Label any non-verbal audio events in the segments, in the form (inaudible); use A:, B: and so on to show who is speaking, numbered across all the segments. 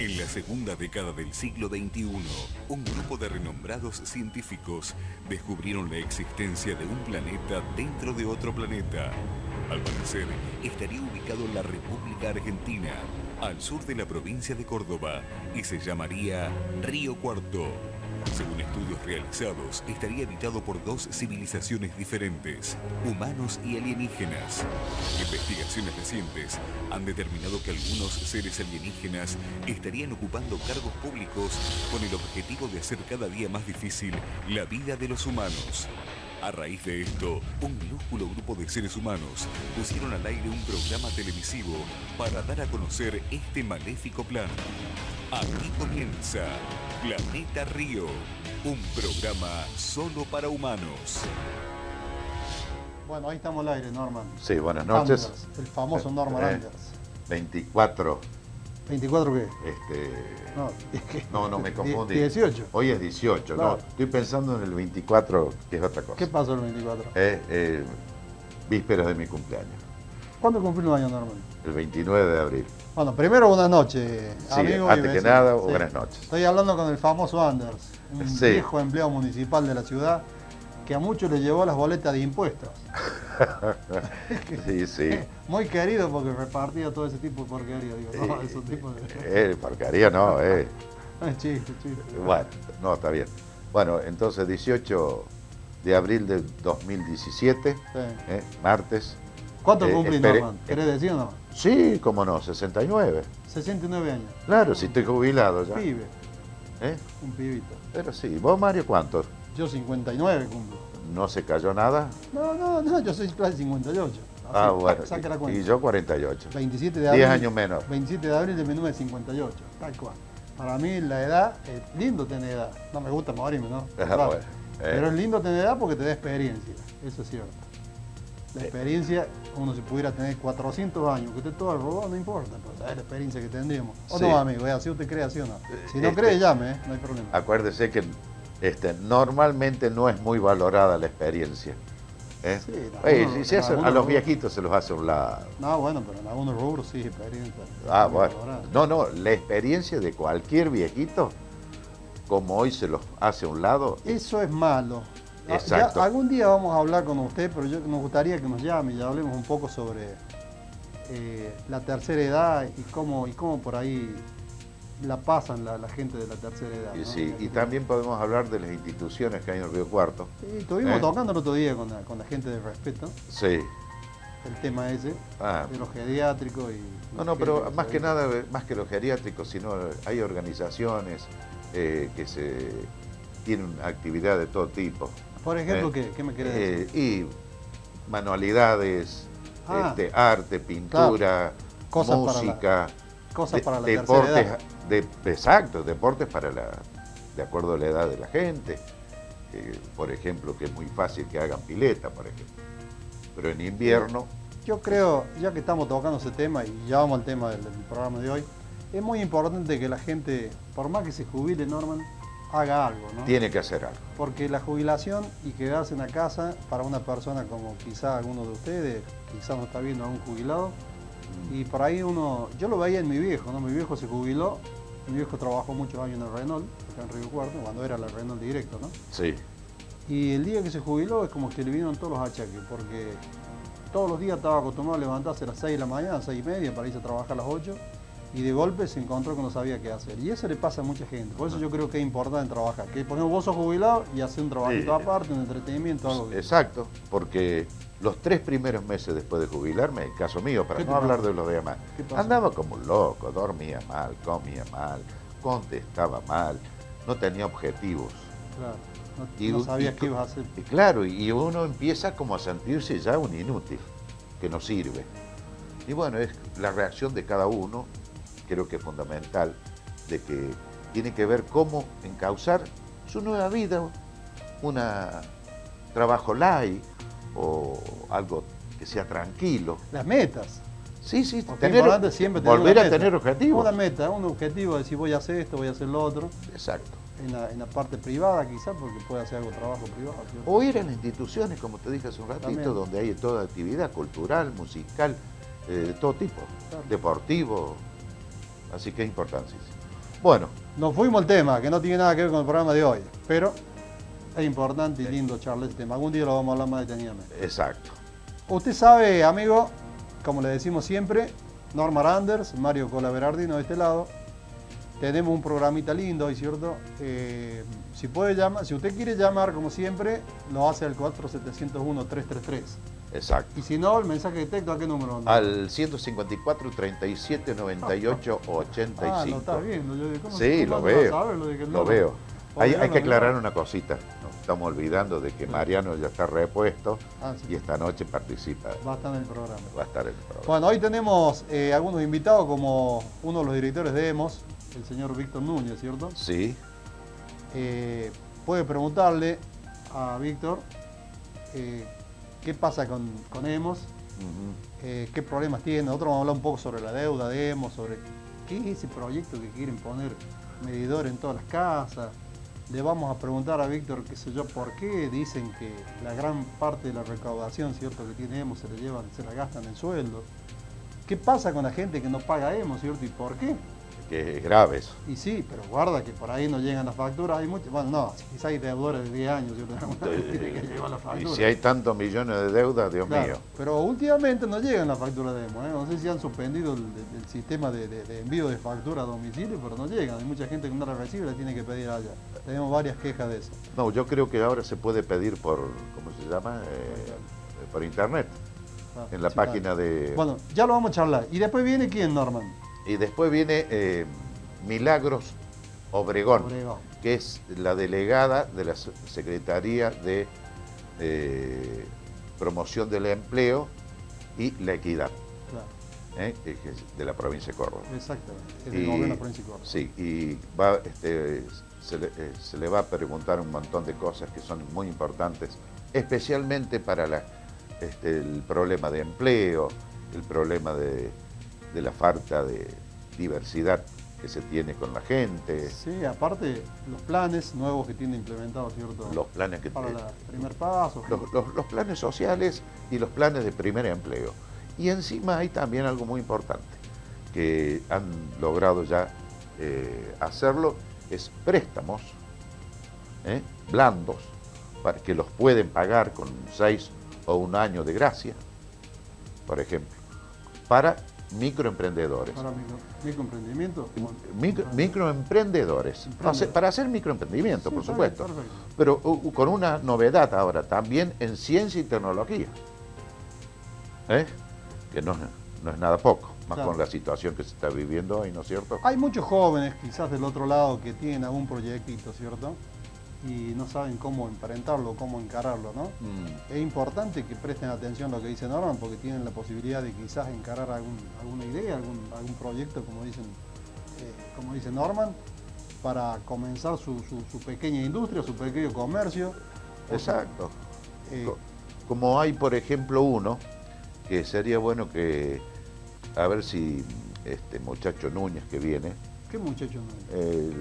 A: En la segunda década del siglo XXI, un grupo de renombrados científicos descubrieron la existencia de un planeta dentro de otro planeta. Al parecer, estaría ubicado en la República Argentina, al sur de la provincia de Córdoba, y se llamaría Río Cuarto. Según estudios realizados, estaría habitado por dos civilizaciones diferentes, humanos y alienígenas. Investigaciones recientes han determinado que algunos seres alienígenas estarían ocupando cargos públicos con el objetivo de hacer cada día más difícil la vida de los humanos. A raíz de esto, un minúsculo grupo de seres humanos pusieron al aire un programa televisivo para dar a conocer este maléfico plan. Aquí comienza Planeta Río, un programa solo para humanos.
B: Bueno, ahí estamos al aire, Norman.
C: Sí, buenas noches.
B: Anders, el famoso Norman
C: Eh,
B: Anders.
C: 24,
B: ¿24 qué?
C: este...
B: No, es que-
C: No, no, me confundí. (laughs)
B: 18.
C: Hoy es 18,
B: Claro.
C: no. Estoy pensando en el 24, que es otra cosa.
B: ¿Qué pasó el 24?
C: Eh, eh, vísperas de mi cumpleaños,
B: ¿Cuándo cumplió un año, Norman?
C: el 29 de abril.
B: Bueno, primero buenas noches,
C: Sí,
B: amigo
C: antes que nada,
B: Sí.
C: buenas noches.
B: Estoy hablando con el famoso Anders, un
C: Sí.
B: viejo empleado municipal de la ciudad que a muchos le llevó las boletas de impuestos. (laughs)
C: Sí, sí. (laughs)
B: Muy querido porque repartía todo ese tipo de porquería. Digo, no, esos tipos de...
C: Eh, porcaría no, eh. (laughs)
B: Chiste, chiste.
C: Bueno, no, está bien. Bueno, entonces 18 de abril del 2017,
B: Sí.
C: eh, martes.
B: ¿Cuánto
C: Eh,
B: cumplí, Norman? ¿Querés decir o no?
C: Sí, cómo no, 69.
B: 69 años.
C: Claro, si estoy jubilado ya.
B: Pibe,
C: ¿eh?
B: un pibito.
C: Pero sí, vos Mario, ¿cuántos?
B: Yo 59 cumplo.
C: ¿No se cayó nada?
B: No, no, no, yo soy clase 58. Así,
C: ah, bueno.
B: Saca la cuenta.
C: Y yo 48.
B: 27 de abril.
C: 10 años menos.
B: 27 de abril de 1958, tal cual. Para mí la edad, es lindo tener edad. No me gusta morirme, ¿no? (laughs)
C: Ah,
B: Claro.
C: bueno, eh.
B: Pero es lindo tener edad porque te da experiencia. Eso es cierto. La
C: Eh.
B: Uno si pudiera tener 400 años, que usted todo el robado, no importa, pero ¿sabes la experiencia que tendríamos? O
C: Sí.
B: no, amigo, es así usted cree, así o no. Si no
C: Este-
B: cree, llame, ¿eh? no hay problema.
C: Acuérdese que este, normalmente no es muy valorada la experiencia. ¿eh?
B: Sí,
C: Oye,
B: no,
C: si se hace- a los viejitos se los hace un lado.
B: No, bueno, pero en algunos rubros sí, experiencia.
C: Ah, bueno.
B: valorada.
C: No, no, la experiencia de cualquier viejito, como hoy se los hace a un lado,
B: Eso es malo.
C: Exacto.
B: ya algún día vamos a hablar con usted, pero yo nos gustaría que nos llame y hablemos un poco sobre eh, la tercera edad y cómo, y cómo por ahí la pasan la, la gente de la tercera edad.
C: y,
B: ¿no?
C: sí, y también podemos hablar de las instituciones que hay en Río Cuarto.
B: Sí, estuvimos
C: ¿Eh?
B: tocando el otro día con la, con la gente de respeto,
C: Sí.
B: el tema ese,
C: Ah,
B: de los geriátricos y...
C: No, no, pero más que nada, más que los geriátricos, sino hay organizaciones eh, que se tienen actividad de todo tipo.
B: Por ejemplo,
C: Eh,
B: ¿qué, qué me querés decir?
C: Eh, y manualidades,
B: Ah,
C: este, arte, pintura,
B: Cosas para la-
C: música,
B: Cosas
C: de-
B: para la
C: deportes,
B: tercera edad.
C: de, exacto, deportes para la, de acuerdo a la edad de la gente. Eh, por ejemplo, que es muy fácil que hagan pileta, por ejemplo. Pero en invierno,
B: Yo creo, ya que estamos tocando ese tema y ya vamos al tema del, del programa de hoy, es muy importante que la gente, por más que se jubile, Norman, haga algo, ¿no?
C: tiene que hacer algo.
B: Porque la jubilación y quedarse en la casa para una persona como quizá alguno de ustedes, quizá no está viendo a un jubilado, y por ahí uno, yo lo veía en mi viejo, ¿no? Mi viejo se jubiló, mi viejo trabajó muchos años en el Renault, acá en Río Cuarto, cuando era la Renault directo, ¿no?
C: Sí.
B: Y el día que se jubiló es como que le vinieron todos los achaques, porque todos los días estaba acostumbrado a levantarse a las 6 de la mañana, 6 y media, para irse a trabajar a las 8, y de golpe se encontró que no sabía qué hacer. Y eso le pasa a mucha gente, por eso yo creo que es importante trabajar, que por ejemplo vos sos jubilado y hacer un trabajito
C: Sí.
B: aparte, un entretenimiento, algo.
C: Exacto, porque los tres primeros meses después de jubilarme, en caso mío, para
B: ¿Qué te
C: no hablar de los demás, andaba como un loco, dormía mal, comía mal, contestaba mal, no tenía objetivos.
B: Claro, no,
C: Y-
B: no sabías
C: y
B: qué ibas a hacer.
C: Y claro, y uno empieza como a sentirse ya un inútil, que no sirve. Y bueno, es la reacción de cada uno, creo que es fundamental, de que tiene que ver cómo encauzar su nueva vida, una trabajo light o algo que sea tranquilo.
B: Las metas.
C: Sí, sí, tener,
B: siempre tener
C: volver a
B: meta.
C: tener objetivos.
B: Una meta, un objetivo de decir voy a hacer esto, voy a hacer lo otro.
C: Exacto.
B: En la, en la parte privada quizás, porque puede hacer algo trabajo privado. ¿cierto?
C: O ir a las instituciones, como te dije hace un ratito,
B: También.
C: donde hay toda actividad cultural, musical, eh, de todo tipo,
B: Claro.
C: deportivo. Así que es importante. Bueno.
B: Nos fuimos al tema, que no tiene nada que ver con el programa de hoy, pero es importante y lindo charlar este tema. Algún día lo vamos a hablar más detenidamente.
C: Exacto.
B: Usted sabe, amigo, como le decimos siempre, Norma Randers, Mario Colaberardino de este lado. Tenemos un programita lindo hoy, ¿cierto? Eh, si puede llamar, si usted quiere llamar, como siempre, lo hace al 4701-333.
C: Exacto.
B: Y si no, el mensaje de texto, ¿a qué número?
C: Al 154 37 98 85.
B: Ah, lo está viendo. Yo, ¿cómo,
C: sí, lo
B: no
C: veo.
B: sabe lo de que
C: lo
B: no?
C: veo. Hay, hay que aclarar
B: ¿no?
C: una cosita. Nos estamos olvidando de que Mariano ya está repuesto
B: Ah, sí.
C: y esta noche participa.
B: Va a estar en el programa.
C: Va a estar en el programa.
B: Bueno, hoy tenemos eh, algunos invitados como uno de los directores de EMOS, el señor Víctor Núñez, ¿cierto?
C: Sí,
B: Eh, puede preguntarle a Víctor eh, qué pasa con, con EMOS, eh, qué problemas tiene. Nosotros vamos a hablar un poco sobre la deuda de EMOS, sobre qué es ese proyecto que quieren poner medidor en todas las casas. Le vamos a preguntar a Víctor, qué sé yo, por qué dicen que la gran parte de la recaudación, ¿cierto?, que tiene EMOS se la llevan, se la gastan en sueldo. ¿Qué pasa con la gente que no paga EMOS, ¿cierto? ¿Y por qué?
C: Que es grave eso.
B: Y sí, pero guarda que por ahí no llegan las facturas. Hay muchos, bueno, no, quizás hay deudores de 10 años, (laughs) que llevar
C: Y si hay tantos millones de deuda, Dios
B: Claro,
C: mío.
B: Pero últimamente no llegan las facturas de EMO. ¿eh? No sé si han suspendido el, sistema de, de- de envío de factura a domicilio, pero no llegan. Hay mucha gente que no la recibe y la tiene que pedir allá. Tenemos varias quejas de eso.
C: No, yo creo que ahora se puede pedir por, ¿cómo se llama? Eh, por internet,
B: Ah,
C: en la
B: sí,
C: página
B: claro.
C: de...
B: Bueno, ya lo vamos a charlar. Y después viene quién, Norman.
C: Y después viene eh, Milagros Obregón,
B: Obregón.
C: que es la delegada de la Se- Secretaría de eh, Promoción del Empleo y la Equidad,
B: Claro,
C: ¿eh? de la provincia de Córdoba.
B: exactamente. Es de
C: Y-
B: gobierno provincia de Córdoba.
C: Sí, y va, este, se, le, se le va a preguntar un montón de cosas que son muy importantes, especialmente para la, este, el problema de empleo, el problema de, de la falta de diversidad que se tiene con la gente,
B: Sí, aparte los planes nuevos que tiene implementados, ¿cierto?
C: los planes que
B: Para el primer paso.
C: los, los- los planes sociales y los planes de primer empleo. Y encima hay también algo muy importante, que han logrado ya eh, hacerlo, es préstamos ¿eh? blandos, para que los pueden pagar con seis o un año de gracia, por ejemplo, para microemprendedores.
B: Para micro, microemprendimiento.
C: Micro- microemprendedores, para hacer, para hacer microemprendimiento,
B: Sí,
C: por supuesto.
B: bien.
C: Pero uh, con una novedad ahora, también en ciencia y tecnología. ¿Eh? Que no, es- no es nada poco, más
B: Claro.
C: con la situación que se está viviendo hoy, ¿no es cierto?
B: Hay muchos jóvenes, quizás del otro lado, que tienen algún proyectito, ¿cierto? Y no saben cómo emparentarlo, cómo encararlo, ¿no?
C: Mm,
B: Es importante que presten atención a lo que dice Norman, porque tienen la posibilidad de quizás encarar algún- alguna idea, algún, algún proyecto, como dicen, eh, como dice Norman, para comenzar su, su- su pequeña industria, su pequeño comercio.
C: Exacto.
B: eh,
C: Co- Como hay, por ejemplo, uno, que sería bueno que, a ver si este muchacho Núñez que viene,
B: ¿Qué muchacho es?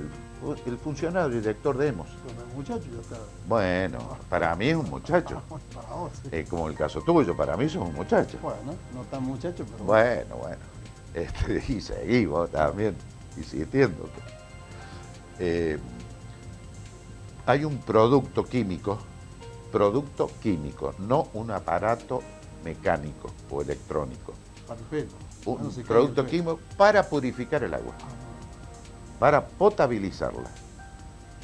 C: El, funcionario director de EMOS,
B: Bueno, el muchacho ya está.
C: bueno, para mí es un muchacho. (laughs)
B: Para vos, sí.
C: Eh, como el caso tuyo, para mí sos un muchacho.
B: Bueno, no tan muchacho, pero
C: Bueno, bueno. Este, (laughs) y seguimos también insistiendo. Eh, hay un producto químico, producto químico, no un aparato mecánico o electrónico.
B: para el pelo.
C: Un producto químico para purificar el agua, para potabilizarla.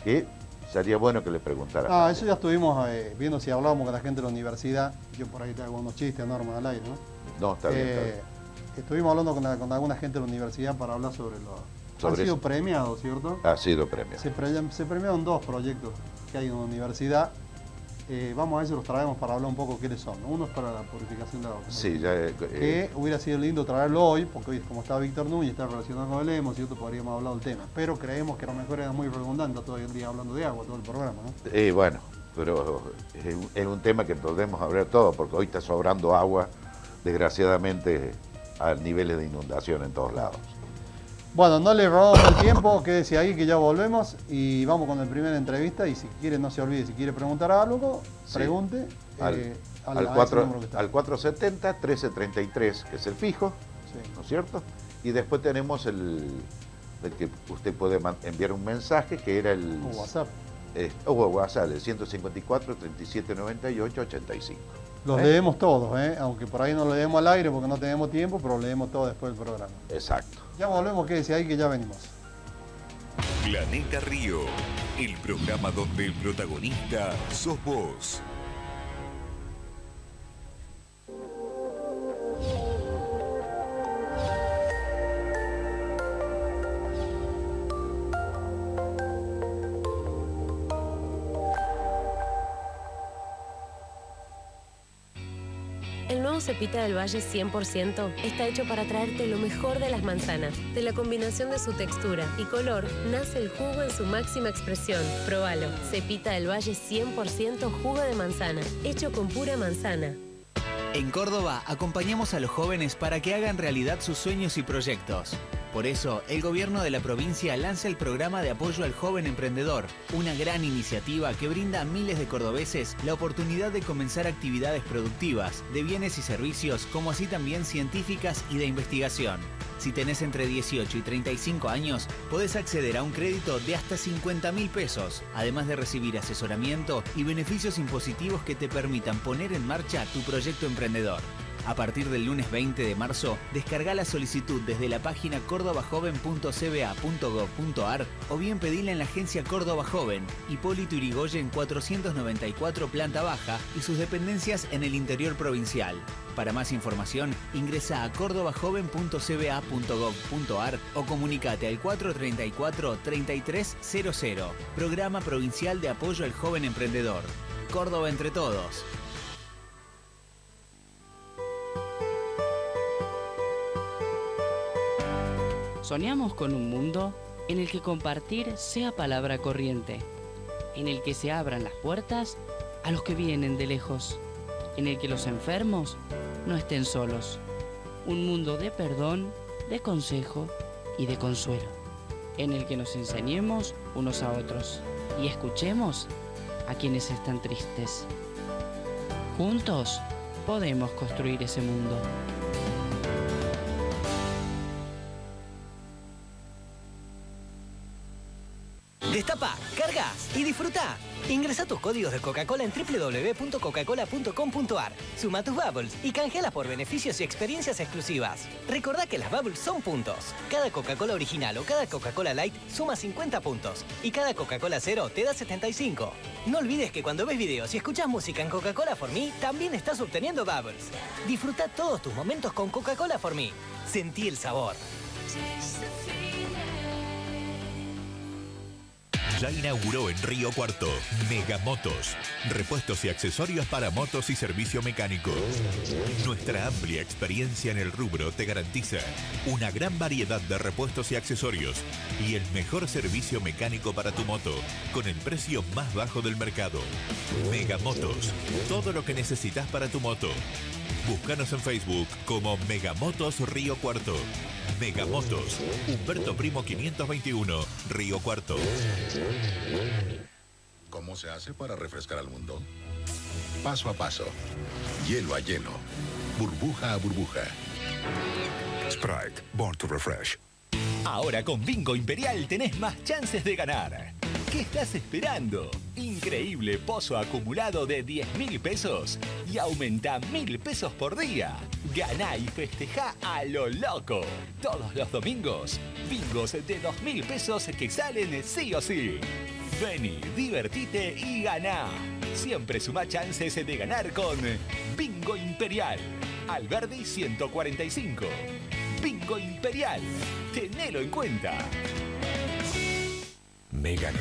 C: Que sería bueno que le preguntara.
B: Ah, eso ya estuvimos eh, viendo si hablábamos con la gente de la universidad. Yo por ahí te hago unos chistes, Norma, al aire, ¿no?
C: No, está bien, está
B: Eh,
C: bien.
B: Estuvimos hablando con, la- con alguna gente de la universidad para hablar sobre los...
C: Sobre
B: han sido
C: eso.
B: premiados, ¿cierto?
C: Ha sido premio.
B: Se, pre- se premiaron dos proyectos que hay en la universidad. Eh, vamos a ver si los traemos para hablar un poco qué son. Uno es para la purificación de agua. como
C: Sí, ya. eh,
B: que hubiera sido lindo traerlo hoy, porque hoy como está Víctor Núñez, está relacionado con el EMO, ¿cierto? Podríamos hablar del tema. Pero creemos que a lo mejor era muy redundante todo el día hablando de agua, todo el programa, ¿no?
C: Eh, bueno, pero es un tema que podemos hablar todo, porque hoy está sobrando agua, desgraciadamente, a niveles de inundación en todos lados.
B: Bueno, no le robamos el tiempo, quédese ahí que ya volvemos y vamos con la primera entrevista y si quiere no se olvide, si quiere preguntar algo,
C: Sí.
B: pregunte
C: Al,
B: eh,
C: al
B: a ese
C: cuatro-
B: número que está.
C: al 470-1333, que es el fijo,
B: Sí.
C: ¿no es cierto? Y después tenemos el del que usted puede enviar un mensaje, que era el...
B: O WhatsApp.
C: o WhatsApp, el 154 3798 85.
B: Los
C: ¿Eh?
B: leemos todos, ¿eh? aunque por ahí no lo leemos al aire porque no tenemos tiempo, pero leemos todo después del programa.
C: Exacto.
B: Ya volvemos, que decía ahí que ya venimos.
A: Planeta Río, el programa donde el protagonista sos vos.
D: Cepita del Valle 100% está hecho para traerte lo mejor de las manzanas. De la combinación de su textura y color, nace el jugo en su máxima expresión. Probalo. Cepita del Valle 100% jugo de manzana, hecho con pura manzana.
E: En Córdoba acompañamos a los jóvenes para que hagan realidad sus sueños y proyectos. Por eso, el gobierno de la provincia lanza el programa de apoyo al joven emprendedor, una gran iniciativa que brinda a miles de cordobeses la oportunidad de comenzar actividades productivas, de bienes y servicios, como así también científicas y de investigación. Si tenés entre 18 y 35 años, podés acceder a un crédito de hasta 50 mil pesos, además de recibir asesoramiento y beneficios impositivos que te permitan poner en marcha tu proyecto emprendedor. A partir del lunes 20 de marzo, descarga la solicitud desde la página cordobajoven.cba.gov.ar o bien pedila en la agencia Córdoba Joven, Hipólito Yrigoyen 494 planta baja y sus dependencias en el interior provincial. Para más información, ingresa a cordobajoven.cba.gov.ar o comunicate al 434-3300, Programa Provincial de Apoyo al Joven Emprendedor. Córdoba entre todos.
F: Soñamos con un mundo en el que compartir sea palabra corriente, en el que se abran las puertas a los que vienen de lejos, en el que los enfermos no estén solos. Un mundo de perdón, de consejo y de consuelo, en el que nos enseñemos unos a otros y escuchemos a quienes están tristes. Juntos podemos construir ese mundo.
G: Códigos de Coca-Cola en www.coca-cola.com.ar. Suma tus bubbles y canjealas por beneficios y experiencias exclusivas. Recordá que las bubbles son puntos. Cada Coca-Cola original o cada Coca-Cola Light suma 50 puntos y cada Coca-Cola Cero te da 75. No olvides que cuando ves videos y escuchas música en Coca-Cola For Me, también estás obteniendo bubbles. Disfruta todos tus momentos con Coca-Cola For Me. Sentí el sabor.
H: Ya inauguró en Río Cuarto Megamotos, repuestos y accesorios para motos y servicio mecánico. Nuestra amplia experiencia en el rubro te garantiza una gran variedad de repuestos y accesorios y el mejor servicio mecánico para tu moto con el precio más bajo del mercado. Megamotos, todo lo que necesitas para tu moto. Búscanos en Facebook como Megamotos Río Cuarto. Megamotos, Humberto Primo 521, Río Cuarto.
I: ¿Cómo se hace para refrescar al mundo? Paso a paso, hielo a hielo, burbuja a burbuja.
H: Sprite, Born to Refresh.
J: Ahora con Bingo Imperial tenés más chances de ganar. ¿Qué estás esperando? Increíble pozo acumulado de 10 mil pesos y aumenta mil pesos por día. Ganá y festeja a lo loco. Todos los domingos, bingos de 2 mil pesos que salen sí o sí. Vení, divertite y ganá. Siempre suma chances de ganar con Bingo Imperial. Alberdi 145. Bingo Imperial. Tenelo en cuenta.
H: Meganet.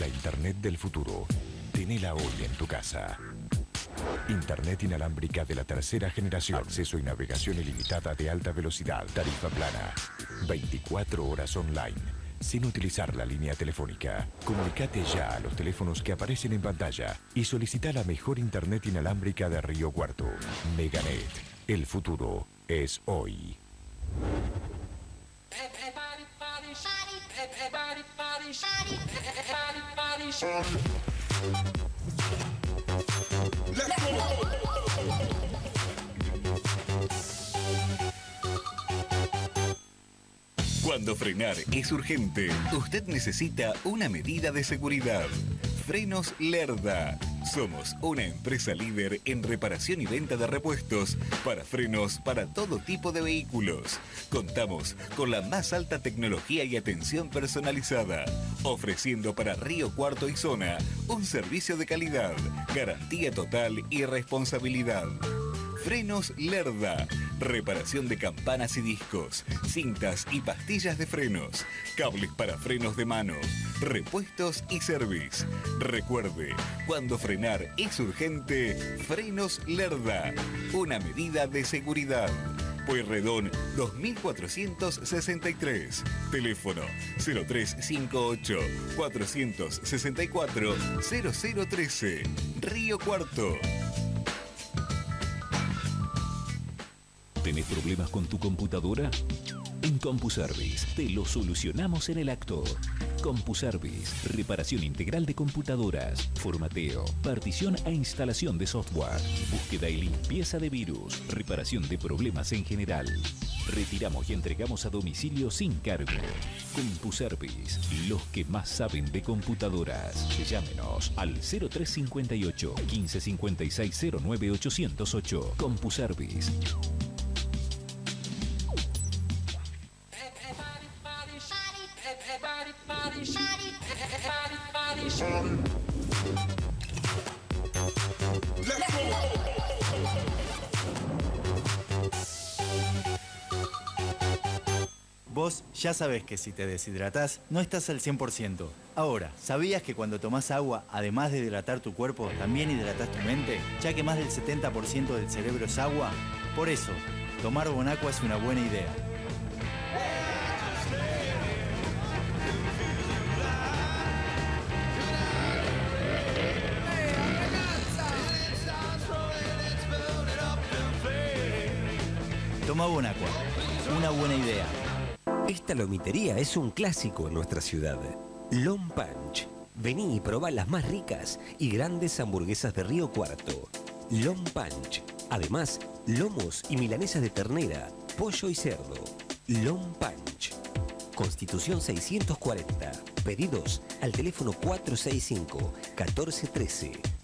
H: La Internet del futuro. Tenela hoy en tu casa. Internet inalámbrica de la tercera generación. Acceso y navegación ilimitada de alta velocidad. Tarifa plana. 24 horas online. Sin utilizar la línea telefónica. Comunicate ya a los teléfonos que aparecen en pantalla y solicita la mejor Internet inalámbrica de Río Cuarto. Meganet. El futuro es hoy.
A: Cuando frenar es urgente, usted necesita una medida de seguridad. Frenos Lerda somos una empresa líder en reparación y venta de repuestos para frenos para todo tipo de vehículos. Contamos con la más alta tecnología y atención personalizada, ofreciendo para Río Cuarto y Zona un servicio de calidad, garantía total y responsabilidad. Frenos Lerda. Reparación de campanas y discos, cintas y pastillas de frenos, cables para frenos de mano, repuestos y service. Recuerde, cuando frenar es urgente, Frenos Lerda. Una medida de seguridad. Pueyrredón 2463. Teléfono 0358 464 0013. Río Cuarto.
K: ¿Tenés problemas con tu computadora? En CompuService te lo solucionamos en el acto. CompuService, reparación integral de computadoras, formateo, partición e instalación de software, búsqueda y limpieza de virus, reparación de problemas en general. Retiramos y entregamos a domicilio sin cargo. CompuService, los que más saben de computadoras. Llámenos al 0358 1556 09808. CompuService.
L: Vos ya sabés que si te deshidratás, no estás al 100%. Ahora, ¿sabías que cuando tomás agua, además de hidratar tu cuerpo, también hidratás tu mente? Ya que más del 70% del cerebro es agua. Por eso, tomar Bonacqua es una buena idea. Una buena idea.
M: Esta lomitería es un clásico en nuestra ciudad. Lom Punch. Vení y probá las más ricas y grandes hamburguesas de Río Cuarto. Lom Punch. Además, lomos y milanesas de ternera, pollo y cerdo. Lom Punch. Constitución 640. Pedidos al teléfono 465 1413.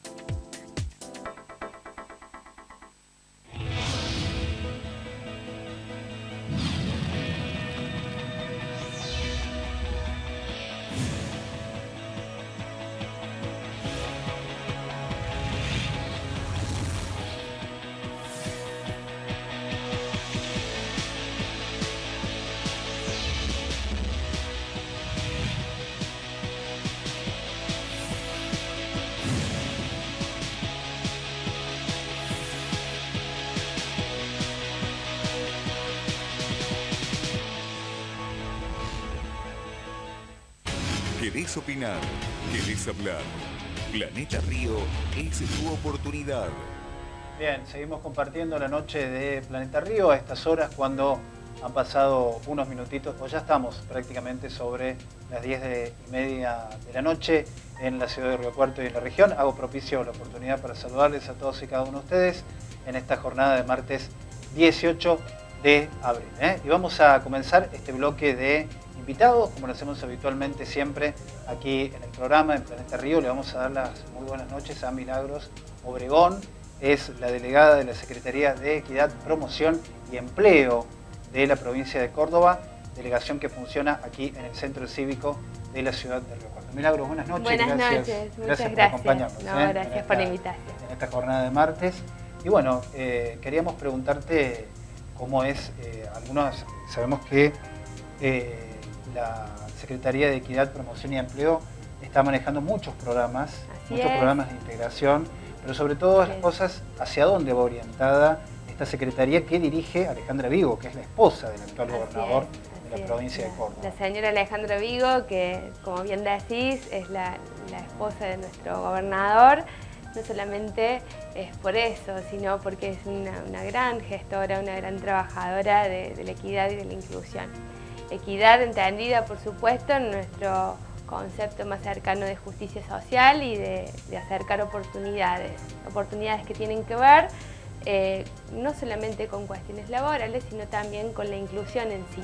A: ¿Querés opinar? ¿Querés hablar? Planeta Río es tu oportunidad.
N: Bien, seguimos compartiendo la noche de Planeta Río a estas horas cuando han pasado unos minutitos, pues ya estamos prácticamente sobre las 10 de, media de la noche en la ciudad de Río Cuarto y en la región. Hago propicio la oportunidad para saludarles a todos y cada uno de ustedes en esta jornada de martes 18 de abril. ¿eh? Y vamos a comenzar este bloque de invitados, como lo hacemos habitualmente siempre aquí en el programa en Planeta Río. Le vamos a dar las muy buenas noches a Milagros Obregón, es la delegada de la Secretaría de Equidad, Promoción y Empleo de la provincia de Córdoba, delegación que funciona aquí en el Centro Cívico de la ciudad de Río Cuarto. Milagros, buenas noches.
O: Buenas
N: gracias,
O: noches, muchas
N: gracias.
O: gracias.
N: por acompañarnos.
O: No,
N: ¿eh?
O: gracias por la invitación.
N: En esta jornada de martes. Y bueno, eh, queríamos preguntarte cómo es, eh, algunos sabemos que eh, la Secretaría de Equidad, Promoción y Empleo está manejando muchos programas,
O: Así
N: muchos
O: es.
N: programas de integración, pero sobre todo las
O: es.
N: cosas hacia dónde va orientada esta Secretaría que dirige Alejandra Vigo, que es la esposa del actual
O: Así
N: gobernador
O: es,
N: de la provincia de Córdoba.
O: La señora Alejandra Vigo, que como bien decís, es la, la esposa de nuestro gobernador, no solamente es por eso, sino porque es una, una gran gestora, una gran trabajadora de, de la equidad y de la inclusión. Equidad entendida, por supuesto, en nuestro concepto más cercano de justicia social y de, de acercar oportunidades, oportunidades que tienen que ver eh, no solamente con cuestiones laborales, sino también con la inclusión en sí.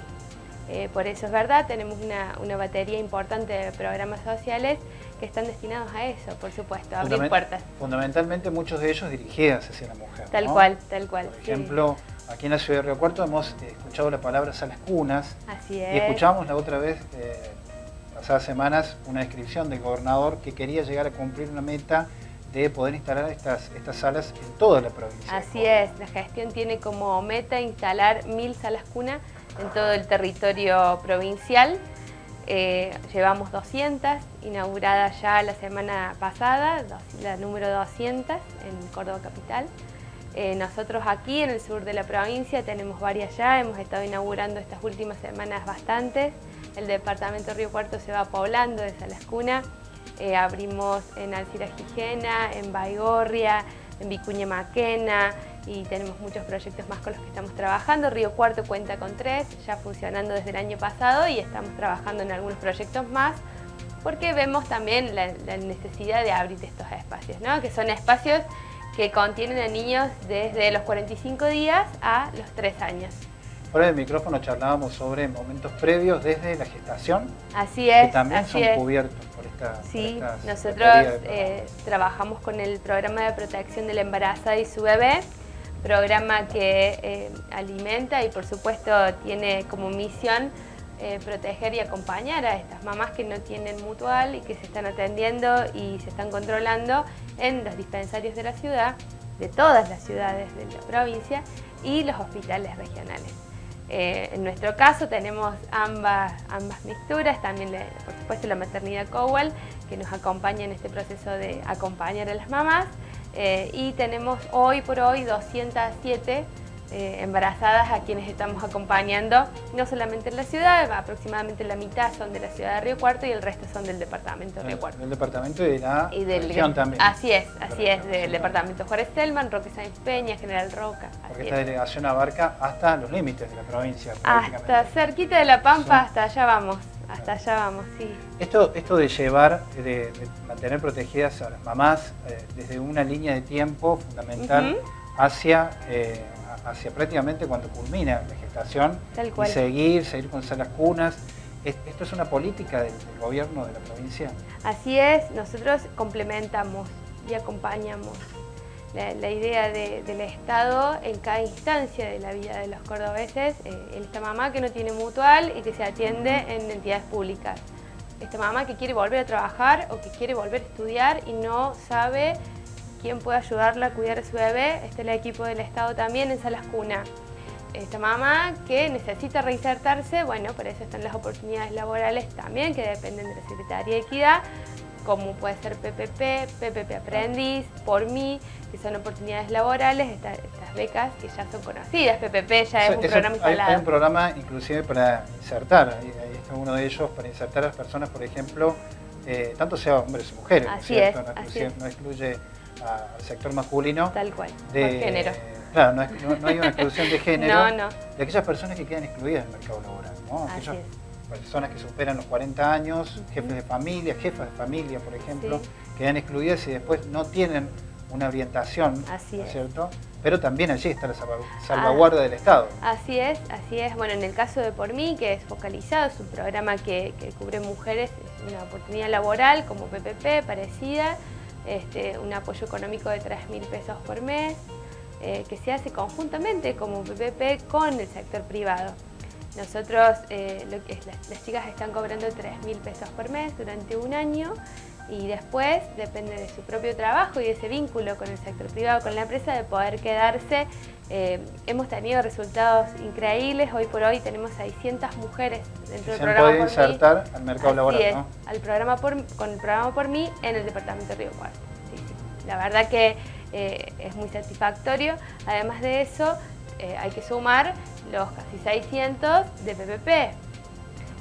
O: Eh, por eso es verdad, tenemos una, una, batería importante de programas sociales que están destinados a eso, por supuesto, a abrir puertas.
N: Fundamentalmente muchos de ellos dirigidos hacia la mujer.
O: Tal cual, tal cual.
N: Por ejemplo, aquí en la ciudad de Río Cuarto hemos eh, escuchado la palabra salas cunas.
O: Así es.
N: Y escuchamos la otra vez, eh, pasadas semanas, una descripción del gobernador que quería llegar a cumplir una meta de poder instalar estas, estas salas en toda la provincia.
O: Así es, la gestión tiene como meta instalar mil salas cuna en todo el territorio provincial. Eh, llevamos 200, inaugurada ya la semana pasada, la número 200 en Córdoba Capital. Eh, nosotros aquí en el sur de la provincia tenemos varias ya, hemos estado inaugurando estas últimas semanas bastantes. El departamento Río Cuarto se va poblando de salas cuna. Eh, abrimos en Alcira Gijena, en Baigorria, en Vicuña Maquena, y tenemos muchos proyectos más con los que estamos trabajando. Río Cuarto cuenta con tres, ya funcionando desde el año pasado y estamos trabajando en algunos proyectos más porque vemos también la, necesidad de abrir estos espacios, ¿no? que son espacios que contienen a niños desde los 45 días a los 3 años.
N: Fuera del micrófono charlábamos sobre momentos previos desde la gestación.
O: Así es.
N: Que también
O: son
N: cubiertos por esta.
O: Sí, nosotros eh, trabajamos con el programa de protección de la embarazada y su bebé programa que eh, alimenta y por supuesto tiene como misión eh, proteger y acompañar a estas mamás que no tienen mutual y que se están atendiendo y se están controlando en los dispensarios de la ciudad, de todas las ciudades de la provincia y los hospitales regionales. Eh, en nuestro caso tenemos ambas, ambas mixturas, también por supuesto la maternidad Cowell que nos acompaña en este proceso de acompañar a las mamás eh, y tenemos hoy por hoy 207 eh, embarazadas a quienes estamos acompañando, no solamente en la ciudad, aproximadamente la mitad son de la ciudad de Río Cuarto y el resto son del departamento de Río Cuarto.
N: Del departamento y de la
O: y del,
N: región también.
O: Así es, así es, del departamento Juárez Selman, Roque Sáenz Peña, General Roca.
N: Porque esta delegación abarca hasta los límites de la provincia.
O: Hasta cerquita de La Pampa, hasta allá vamos. Hasta allá vamos, sí.
N: Esto, esto de llevar, de, mantener protegidas a las mamás eh, desde una línea de tiempo fundamental hacia, eh, hacia prácticamente cuando culmina la gestación y seguir, seguir con salas cunas. ¿Esto es una política del, del gobierno de la provincia?
O: Así es, nosotros complementamos y acompañamos la, idea del Estado en cada instancia de la vida de los cordobeses, eh, esta mamá que no tiene mutual y que se atiende en entidades públicas, esta mamá que quiere volver a trabajar o que quiere volver a estudiar y no sabe quién puede ayudarla a cuidar a su bebé, este es el equipo del Estado también en salas cuna. Esta mamá que necesita reinsertarse, bueno, por eso están las oportunidades laborales también que dependen de la Secretaría de Equidad, como puede ser PPP, PPP Aprendiz, Por Mí, que son oportunidades laborales, estas, becas que ya son conocidas. PPP ya es un programa instalado.
N: Hay, un programa inclusive para insertar, ahí, está uno de ellos, para insertar a las personas, por ejemplo, eh, tanto sea hombres o mujeres,
O: así es, no,
N: no, excluye al sector masculino.
O: Tal cual, de género.
N: Claro, no, hay una exclusión de (laughs) género de aquellas personas que quedan excluidas del mercado laboral. ¿no? personas que superan los 40 años, jefes de familia, jefas de familia, por ejemplo, quedan excluidas y después no tienen una orientación,
O: así es.
N: cierto? Pero también allí está la salvaguardia del Estado.
O: Así es, así es. Bueno, en el caso de Por Mí, que es focalizado, es un programa que, cubre mujeres, es una oportunidad laboral como PPP, parecida, este, un apoyo económico de 3 mil pesos por mes, eh, que se hace conjuntamente como PPP con el sector privado. Nosotros, eh, que las, chicas están cobrando 3 mil pesos por mes durante un año y después depende de su propio trabajo y de ese vínculo con el sector privado, con la empresa, de poder quedarse. Eh, hemos tenido resultados increíbles, hoy por hoy tenemos 600 mujeres dentro del programa
N: por insertar al mercado laboral,
O: al programa por, con el programa Por Mí en el departamento de Río Cuarto. La verdad que eh, es muy satisfactorio. Además de eso, hay que sumar los casi 600 de PPP.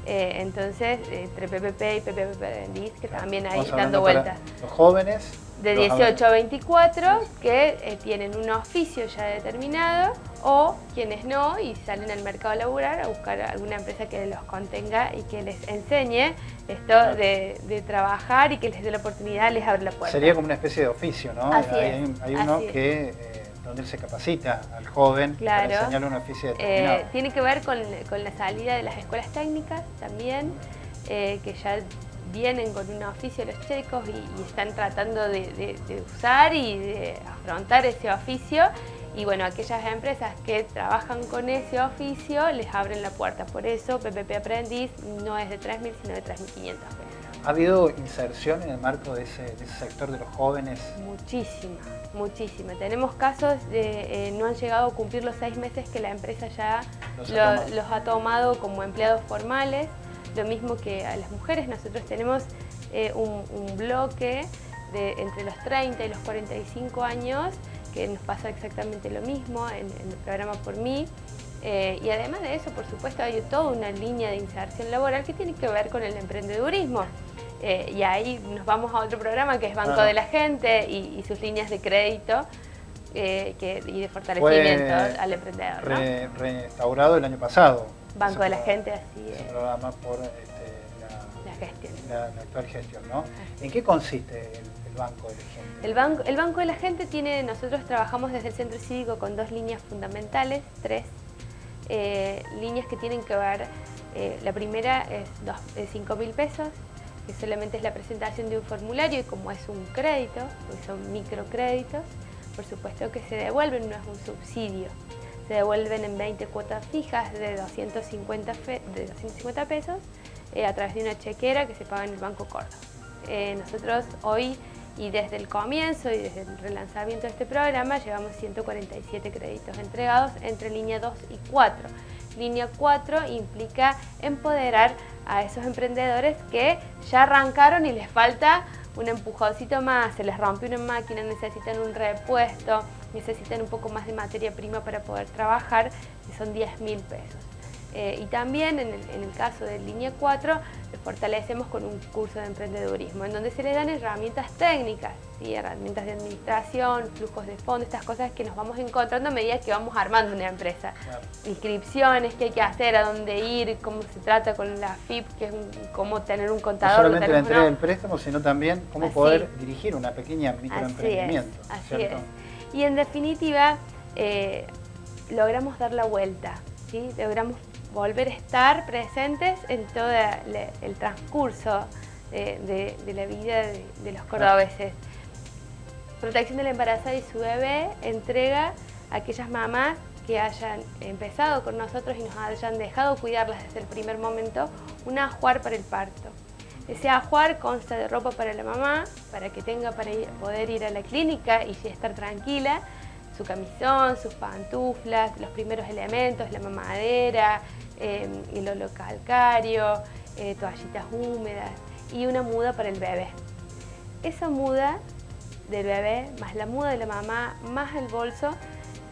O: Eh, entonces, entre PPP y PPP que también hay dando vueltas.
N: Los jóvenes.
O: De 18 a 24 que eh, tienen un oficio ya determinado o quienes no y salen al mercado laboral a buscar alguna empresa que los contenga y que les enseñe esto de, trabajar y que les dé la oportunidad, les abre la puerta.
N: Sería como una especie de oficio, ¿no?
O: Así
N: hay, hay, uno que donde él se capacita al joven
O: Claro.
N: para enseñarle un oficio determinado.
O: Eh, tiene que ver con, con la salida de las escuelas técnicas también, eh, que ya vienen con un oficio los chicos y, y están tratando de, de- de usar y de afrontar ese oficio. Y bueno, aquellas empresas que trabajan con ese oficio les abren la puerta. Por eso PPP Aprendiz no es de 3.000, sino de 3.500 pesos.
N: ¿Ha habido inserción en el marco de ese, de ese sector de los jóvenes?
O: Muchísima, muchísima. Tenemos casos de eh, no han llegado a cumplir los seis meses que la empresa ya
N: ha
O: los ha tomado como empleados formales. Lo mismo que a las mujeres, nosotros tenemos eh, un, un bloque de entre los 30 y los 45 años que nos pasa exactamente lo mismo en, en el programa Por Mí. Eh, y además de eso, por supuesto, hay toda una línea de inserción laboral que tiene que ver con el emprendedurismo. Eh, y ahí nos vamos a otro programa que es Banco de la Gente y, y sus líneas de crédito eh, que- y de fortalecimiento
N: Fue
O: al emprendedor. ¿no?
N: re- restaurado el año pasado.
O: Banco de la Gente, así es.
N: programa por este, la,
O: La gestión.
N: la- la actual gestión, ¿no? ¿En qué consiste el, el Banco de la Gente?
O: El banco, el banco de la Gente tiene, nosotros trabajamos desde el Centro Cívico con dos líneas fundamentales, tres eh, líneas que tienen que ver, eh, la primera es, dos, es 5 mil pesos, que solamente es la presentación de un formulario y como es un crédito, porque son microcréditos, por supuesto que se devuelven, no es un subsidio. Se devuelven en 20 cuotas fijas de 250, fe- de 250 pesos eh, a través de una chequera que se paga en el Banco Córdoba. Eh, nosotros hoy y desde el comienzo y desde el relanzamiento de este programa llevamos 147 créditos entregados entre línea 2 y 4. Línea 4 implica empoderar a esos emprendedores que ya arrancaron y les falta un empujoncito más, se les rompe una máquina, necesitan un repuesto, necesitan un poco más de materia prima para poder trabajar, y son 10 mil pesos. Eh, y también en el, en el caso de línea 4 los fortalecemos con un curso de emprendedurismo en donde se le dan herramientas técnicas, ¿sí? herramientas de administración, flujos de fondos, estas cosas que nos vamos encontrando a medida que vamos armando una empresa. Inscripciones, qué hay que hacer, a dónde ir, cómo se trata con la FIP, que es un- cómo tener un
N: No
O: contador.
N: solamente la entrega del préstamo, sino también cómo
O: Así.
N: poder dirigir una pequeña
O: Así es,
N: microemprendimiento.
O: así
N: ¿cierto?
O: es. Y en definitiva, eh, logramos dar la vuelta, ¿sí? logramos volver a estar presentes en todo el transcurso de, de- de la vida de, de los cordobeses. Protección de la embarazada y su bebé entrega a aquellas mamás que hayan empezado con nosotros y nos hayan dejado cuidarlas desde el primer momento, un ajuar para el parto. Ese ajuar consta de ropa para la mamá, para que tenga para poder ir a la clínica y estar tranquila, su camisón, sus pantuflas, los primeros elementos, la mamadera, eh, el hilo calcario, eh, toallitas húmedas y una muda para el bebé. Esa muda del bebé, más la muda de la mamá, más el bolso,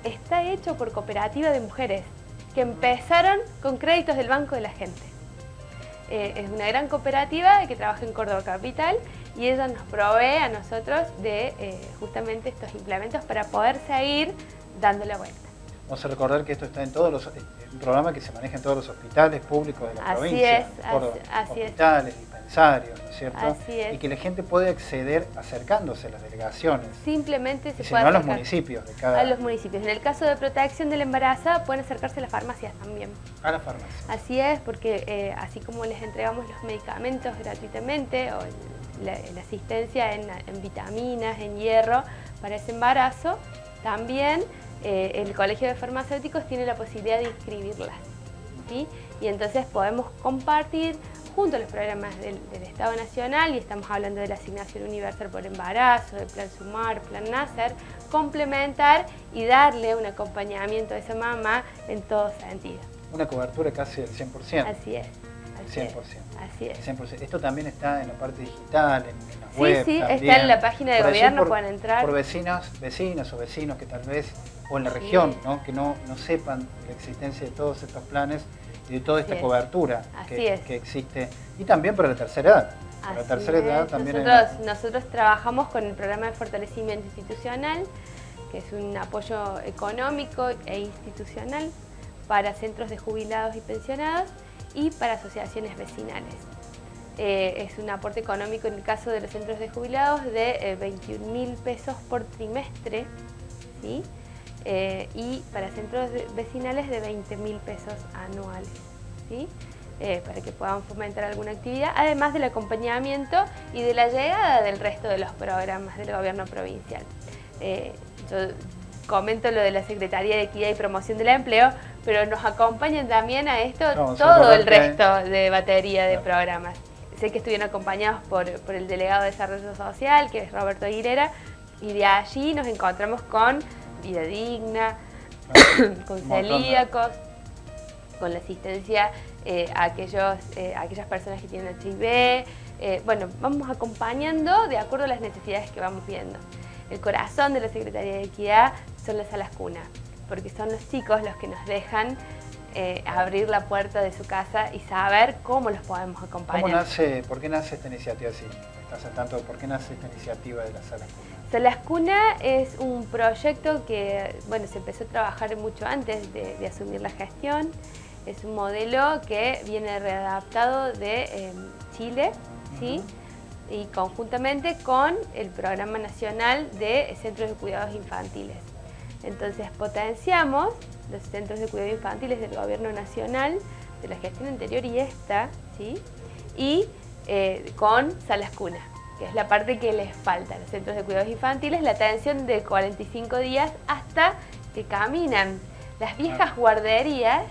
O: está hecho por cooperativa de mujeres que empezaron con créditos del Banco de la Gente. Eh, es una gran cooperativa que trabaja en Córdoba Capital y ella nos provee a nosotros de eh, justamente estos implementos para poder seguir dando la vuelta.
N: Vamos a recordar que esto está en todos los, un programa que se maneja en todos los hospitales públicos de la
O: Así
N: provincia,
O: es, así- así es.
N: Hospitales, dispensarios, ¿no es cierto?
O: Así es.
N: Y que la gente puede acceder acercándose a las delegaciones,
O: Simplemente se puede
N: a los municipios de cada
O: a los municipios. En el caso de protección de la embarazada pueden acercarse a las farmacias también.
N: a la farmacia.
O: Así es, porque eh, así como les entregamos los medicamentos gratuitamente o la, la asistencia en, en vitaminas, en hierro para ese embarazo, también eh, el Colegio de Farmacéuticos tiene la posibilidad de inscribirlas. ¿sí? Y entonces podemos compartir junto a los programas del, del Estado Nacional, y estamos hablando de la asignación universal por embarazo, del Plan Sumar, Plan Nacer, complementar y darle un acompañamiento a esa mamá en todo sentido.
N: Una cobertura casi del 100%.
O: Así es. Así
N: 100%.
O: es. Así es.
N: 100%. Esto también está en la parte digital, en, en la
O: Sí,
N: web.
O: sí, está
N: también.
O: en la página de
N: Por
O: gobierno,
N: por-
O: pueden entrar.
N: Por vecinos, vecinos o vecinos que tal vez, o en la
O: Sí.
N: región, ¿no? que no, no sepan la existencia de todos estos planes de toda esta
O: es.
N: cobertura que,
O: es.
N: que existe. Y también para la tercera edad. Para la tercera edad también hay-
O: nosotros, nosotros trabajamos con el programa de fortalecimiento institucional, que es un apoyo económico e institucional para centros de jubilados y pensionados y para asociaciones vecinales. Eh, es un aporte económico en el caso de los centros de jubilados de 21 mil pesos por trimestre, ¿sí? Eh, y para centros vecinales de 20 mil pesos anuales. ¿sí? Eh, para que puedan fomentar alguna actividad, además del acompañamiento y de la llegada del resto de los programas del gobierno provincial. Eh, yo comento lo de la Secretaría de Equidad y Promoción del Empleo, pero nos acompañan también a esto todo el resto de batería de programas. Sé que estuvieron acompañados por, el delegado de Desarrollo Social, que es Roberto Aguilera, y de allí nos encontramos con Vida Digna, (coughs) con celíacos, con la asistencia eh, a, aquellos, eh, aquellas personas que tienen HIV. Eh, bueno, vamos acompañando de acuerdo a las necesidades que vamos viendo. El corazón de la Secretaría de Equidad son las salas cuna, porque son los chicos los que nos dejan abrir la puerta de su casa y saber cómo los podemos acompañar.
N: ¿Cómo nace, ¿Por qué nace esta iniciativa así? ¿Estás tanto? ¿Por qué nace esta iniciativa de las salas cuna?
O: Salas Cuna es un proyecto que bueno, se empezó a trabajar mucho antes de asumir la gestión. Es un modelo que viene readaptado de em, Chile, ¿sí? y conjuntamente con el Programa Nacional de Centros de Cuidados Infantiles. Entonces potenciamos los centros de cuidados infantiles del Gobierno Nacional, de la gestión anterior y esta, ¿sí? y eh, con salas cuna, que es la parte que les falta. Los centros de cuidados infantiles, la atención de 45 días hasta que caminan. Las viejas guarderías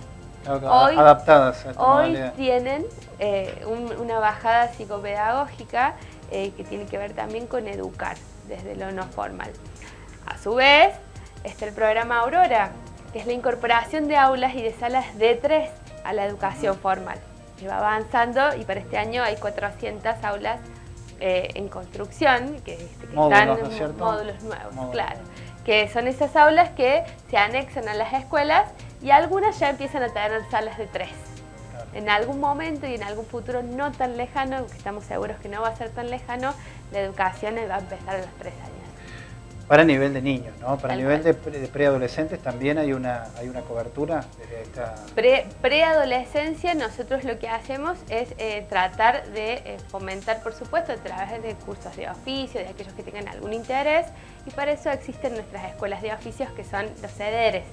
N: hoy, adaptadas
O: Hoy tienen eh, una bajada psicopedagógica eh, que tiene que ver también con educar desde lo no formal. A su vez, está el programa Aurora, que es la incorporación de aulas y de salas de tres a la educación formal, que va avanzando y para este año hay 400 aulas eh, en construcción, que, este, están en módulos nuevos, claro, que son esas aulas que se anexan a las escuelas y algunas ya empiezan a tener salas de tres. En algún momento y en algún futuro no tan lejano, que estamos seguros que no va a ser tan lejano, la educación va a empezar a los tres años.
N: Para nivel de niños, ¿no? Para nivel de, preadolescentes también hay una, hay una cobertura desde esta...
O: preadolescencia nosotros lo que hacemos es eh, tratar de eh, fomentar, por supuesto, a través de cursos de oficio, de aquellos que tengan algún interés, y para eso existen nuestras escuelas de oficios que son los cederes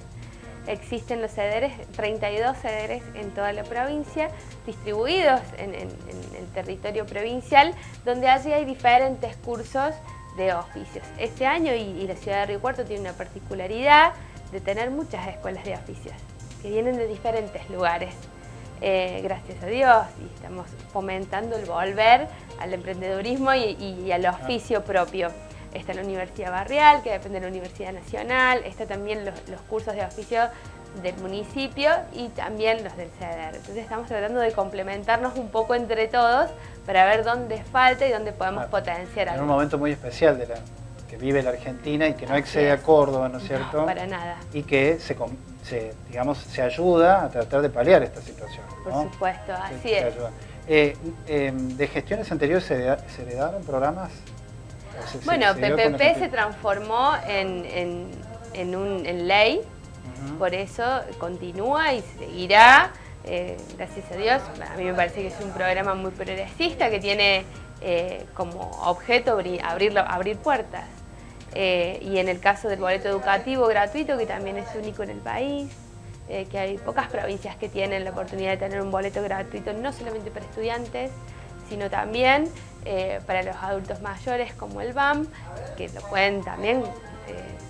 O: existen los cederes, 32 cederes en toda la provincia, distribuidos en, el territorio provincial, donde allí hay diferentes cursos de oficios. Este año y, la ciudad de Río Cuarto tiene una particularidad de tener muchas escuelas de oficios, que vienen de diferentes lugares. Eh, gracias a Dios, y estamos fomentando el volver al emprendedurismo y al oficio propio. Está la Universidad Barrial, que depende de la Universidad Nacional, está también los, cursos de oficio del municipio y también los del CEDER. Entonces estamos tratando de complementarnos un poco entre todos para ver dónde falta y dónde podemos potenciar
N: algo. En un momento muy especial de la que vive la Argentina y que no excede a Córdoba, ¿no es cierto?
O: No, para nada.
N: Y que se, digamos, se ayuda a tratar de paliar esta situación.
O: Por supuesto, así es.
N: Eh, em, ¿De gestiones anteriores se heredaron programas
O: bueno, PPP se transformó en, en, ley, por eso continúa y seguirá. Eh, gracias a Dios, a mí me parece que es un programa muy progresista que tiene eh, como objeto abrir, abrir puertas. Eh, y en el caso del boleto educativo gratuito, que también es único en el país, que hay pocas provincias que tienen la oportunidad de tener un boleto gratuito, no solamente para estudiantes, sino también para los adultos mayores como el BAM, que lo pueden también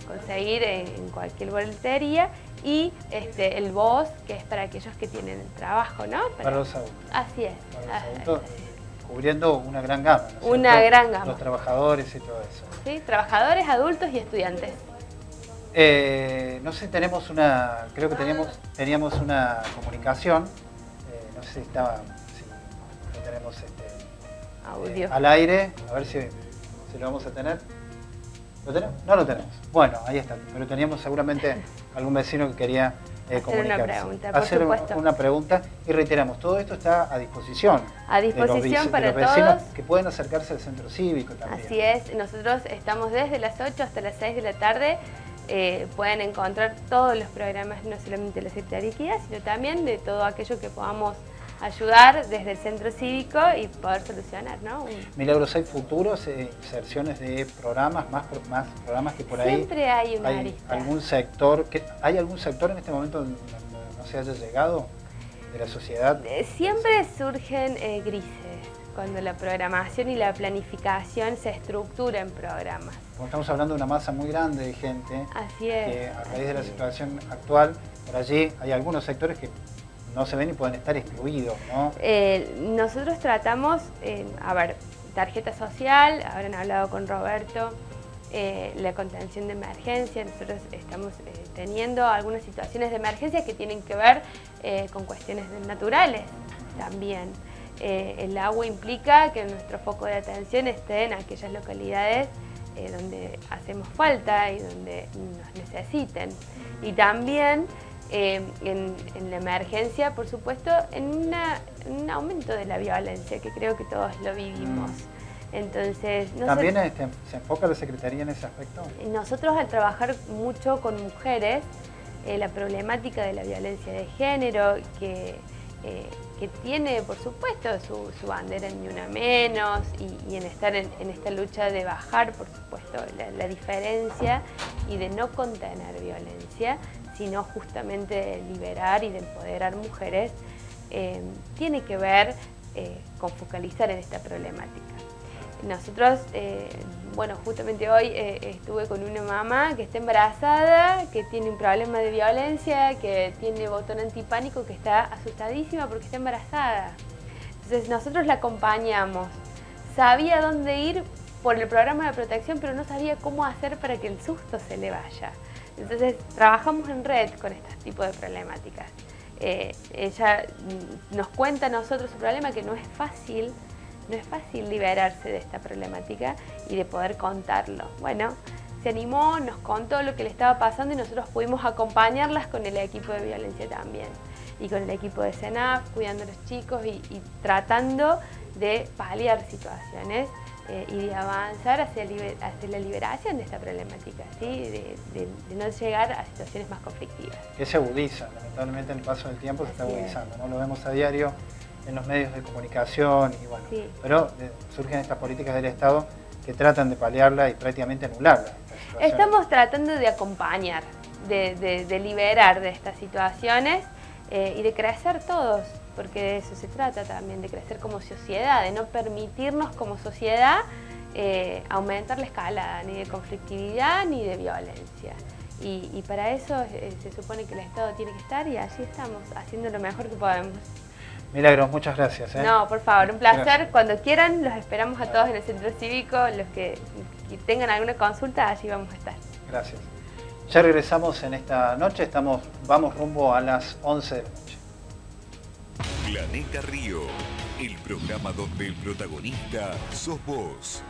O: conseguir en, cualquier boletería, y este, el BOS, que es para aquellos que tienen trabajo, ¿no?
N: Para, los adultos.
O: Así es.
N: cubriendo una gran gama.
O: una gran gama.
N: Los trabajadores y todo eso.
O: Sí, trabajadores, adultos y estudiantes.
N: Eh, no sé, tenemos una, creo que teníamos, teníamos una comunicación, no sé si estaba, si tenemos este,
O: Audio.
N: al aire, a ver si, lo vamos a tener. ¿Lo tenemos? No lo tenemos. Bueno, ahí está. Pero teníamos seguramente algún vecino que quería eh,
O: Hacer una pregunta, por
N: Hacer una pregunta y reiteramos, todo esto está a disposición.
O: A disposición para
N: de los vecinos que pueden acercarse al centro cívico también.
O: Así es, nosotros estamos desde las 8 hasta las 6 de la tarde. Eh, pueden encontrar todos los programas, no solamente de la Secretaría de Equidad, sino también de todo aquello que podamos ayudar desde el centro cívico y poder solucionar, ¿no?
N: Milagros, ¿hay futuros eh, inserciones de programas, más, más programas que por ahí?
O: Siempre hay una arista.
N: algún sector, que, ¿hay algún sector en este momento donde no se haya llegado de la sociedad?
O: Eh, siempre surgen eh, grises cuando la programación y la planificación se estructura en programas.
N: Como estamos hablando de una masa muy grande de gente,
O: así es,
N: que a raíz de la situación actual, por allí hay algunos sectores que no se ven y pueden estar excluidos, ¿no?
O: Eh, nosotros tratamos, a ver, tarjeta social, habrán hablado con Roberto, eh, la contención de emergencia, nosotros estamos eh, teniendo algunas situaciones de emergencia que tienen que ver con cuestiones naturales también. el agua implica que nuestro foco de atención esté en aquellas localidades donde hacemos falta y donde nos necesiten. Y también eh, en, la emergencia, por supuesto, en, un aumento de la violencia, que creo que todos lo vivimos. Entonces,
N: ¿También este, se enfoca la Secretaría en ese aspecto?
O: Nosotros al trabajar mucho con mujeres, eh, la problemática de la violencia de género, que, eh, que tiene por supuesto su, bandera en Ni Una Menos y, en estar en, esta lucha de bajar por supuesto la diferencia y de no contener violencia, sino justamente de liberar y de empoderar mujeres, eh, tiene que ver eh, con focalizar en esta problemática. Nosotros, eh, bueno, justamente hoy estuve con una mamá que está embarazada, que tiene un problema de violencia, que tiene botón antipánico, que está asustadísima porque está embarazada. Entonces nosotros la acompañamos. Sabía dónde ir por el programa de protección, pero no sabía cómo hacer para que el susto se le vaya. Entonces trabajamos en red con este tipo de problemáticas. Eh, ella nos cuenta a nosotros su problema que no es fácil, no es fácil liberarse de esta problemática y de poder contarlo. Bueno, se animó, nos contó lo que le estaba pasando y nosotros pudimos acompañarlas con el equipo de violencia también y con el equipo de SENAF, cuidando a los chicos y tratando de paliar situaciones eh, y de avanzar hacia, la liberación de esta problemática, ¿sí? de, no llegar a situaciones más conflictivas.
N: Que se agudiza, lamentablemente en el paso del tiempo se está agudizando, ¿no? lo vemos a diario en los medios de comunicación, y bueno, pero eh, surgen estas políticas del Estado que tratan de paliarla y prácticamente anularla.
O: Estamos tratando de acompañar, de, liberar de estas situaciones eh, y de crecer todos porque de eso se trata también, de crecer como sociedad, de no permitirnos como sociedad eh, aumentar la escala ni de conflictividad ni de violencia. Y, para eso eh, se supone que el Estado tiene que estar y allí estamos, haciendo lo mejor que podemos.
N: Milagros, muchas gracias. ¿eh?
O: No, por favor, un placer. Cuando quieran, los esperamos a todos en el centro cívico. Los que, tengan alguna consulta, allí vamos a estar.
N: Gracias. Ya regresamos en esta noche, estamos, vamos rumbo a las 11 de la noche.
A: Planeta Río, el programa donde el protagonista sos vos.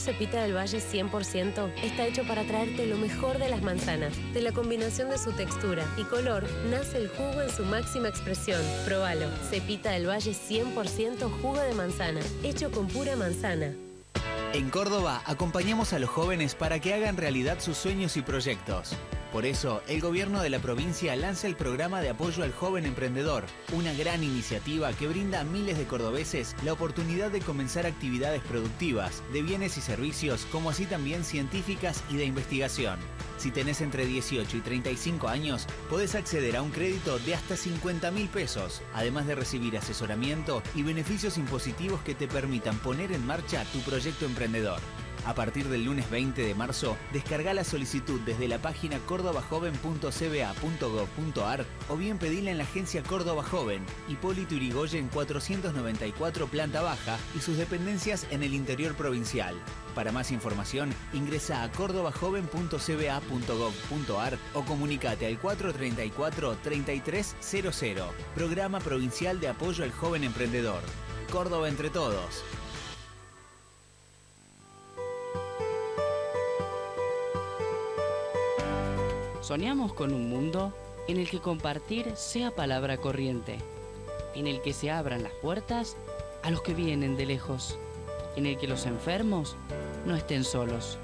D: Cepita del Valle 100% está hecho para traerte lo mejor de las manzanas. De la combinación de su textura y color, nace el jugo en su máxima expresión. Probalo. Cepita del Valle 100% jugo de manzana, hecho con pura manzana.
E: En Córdoba acompañamos a los jóvenes para que hagan realidad sus sueños y proyectos. Por eso, el gobierno de la provincia lanza el programa de apoyo al joven emprendedor, una gran iniciativa que brinda a miles de cordobeses la oportunidad de comenzar actividades productivas, de bienes y servicios, como así también científicas y de investigación. Si tenés entre 18 y 35 años, podés acceder a un crédito de hasta 50 mil pesos, además de recibir asesoramiento y beneficios impositivos que te permitan poner en marcha tu proyecto emprendedor. A partir del lunes 20 de marzo, descarga la solicitud desde la página cordobajoven.cba.gov.ar o bien pedila en la agencia Córdoba Joven, Hipólito Urigoyen 494 planta baja y sus dependencias en el interior provincial. Para más información, ingresa a cordobajoven.cba.gov.ar o comunícate al 434-3300, Programa Provincial de Apoyo al Joven Emprendedor. Córdoba entre todos.
F: Soñamos con un mundo en el que compartir sea palabra corriente, en el que se abran las puertas a los que vienen de lejos, en el que los enfermos no estén solos.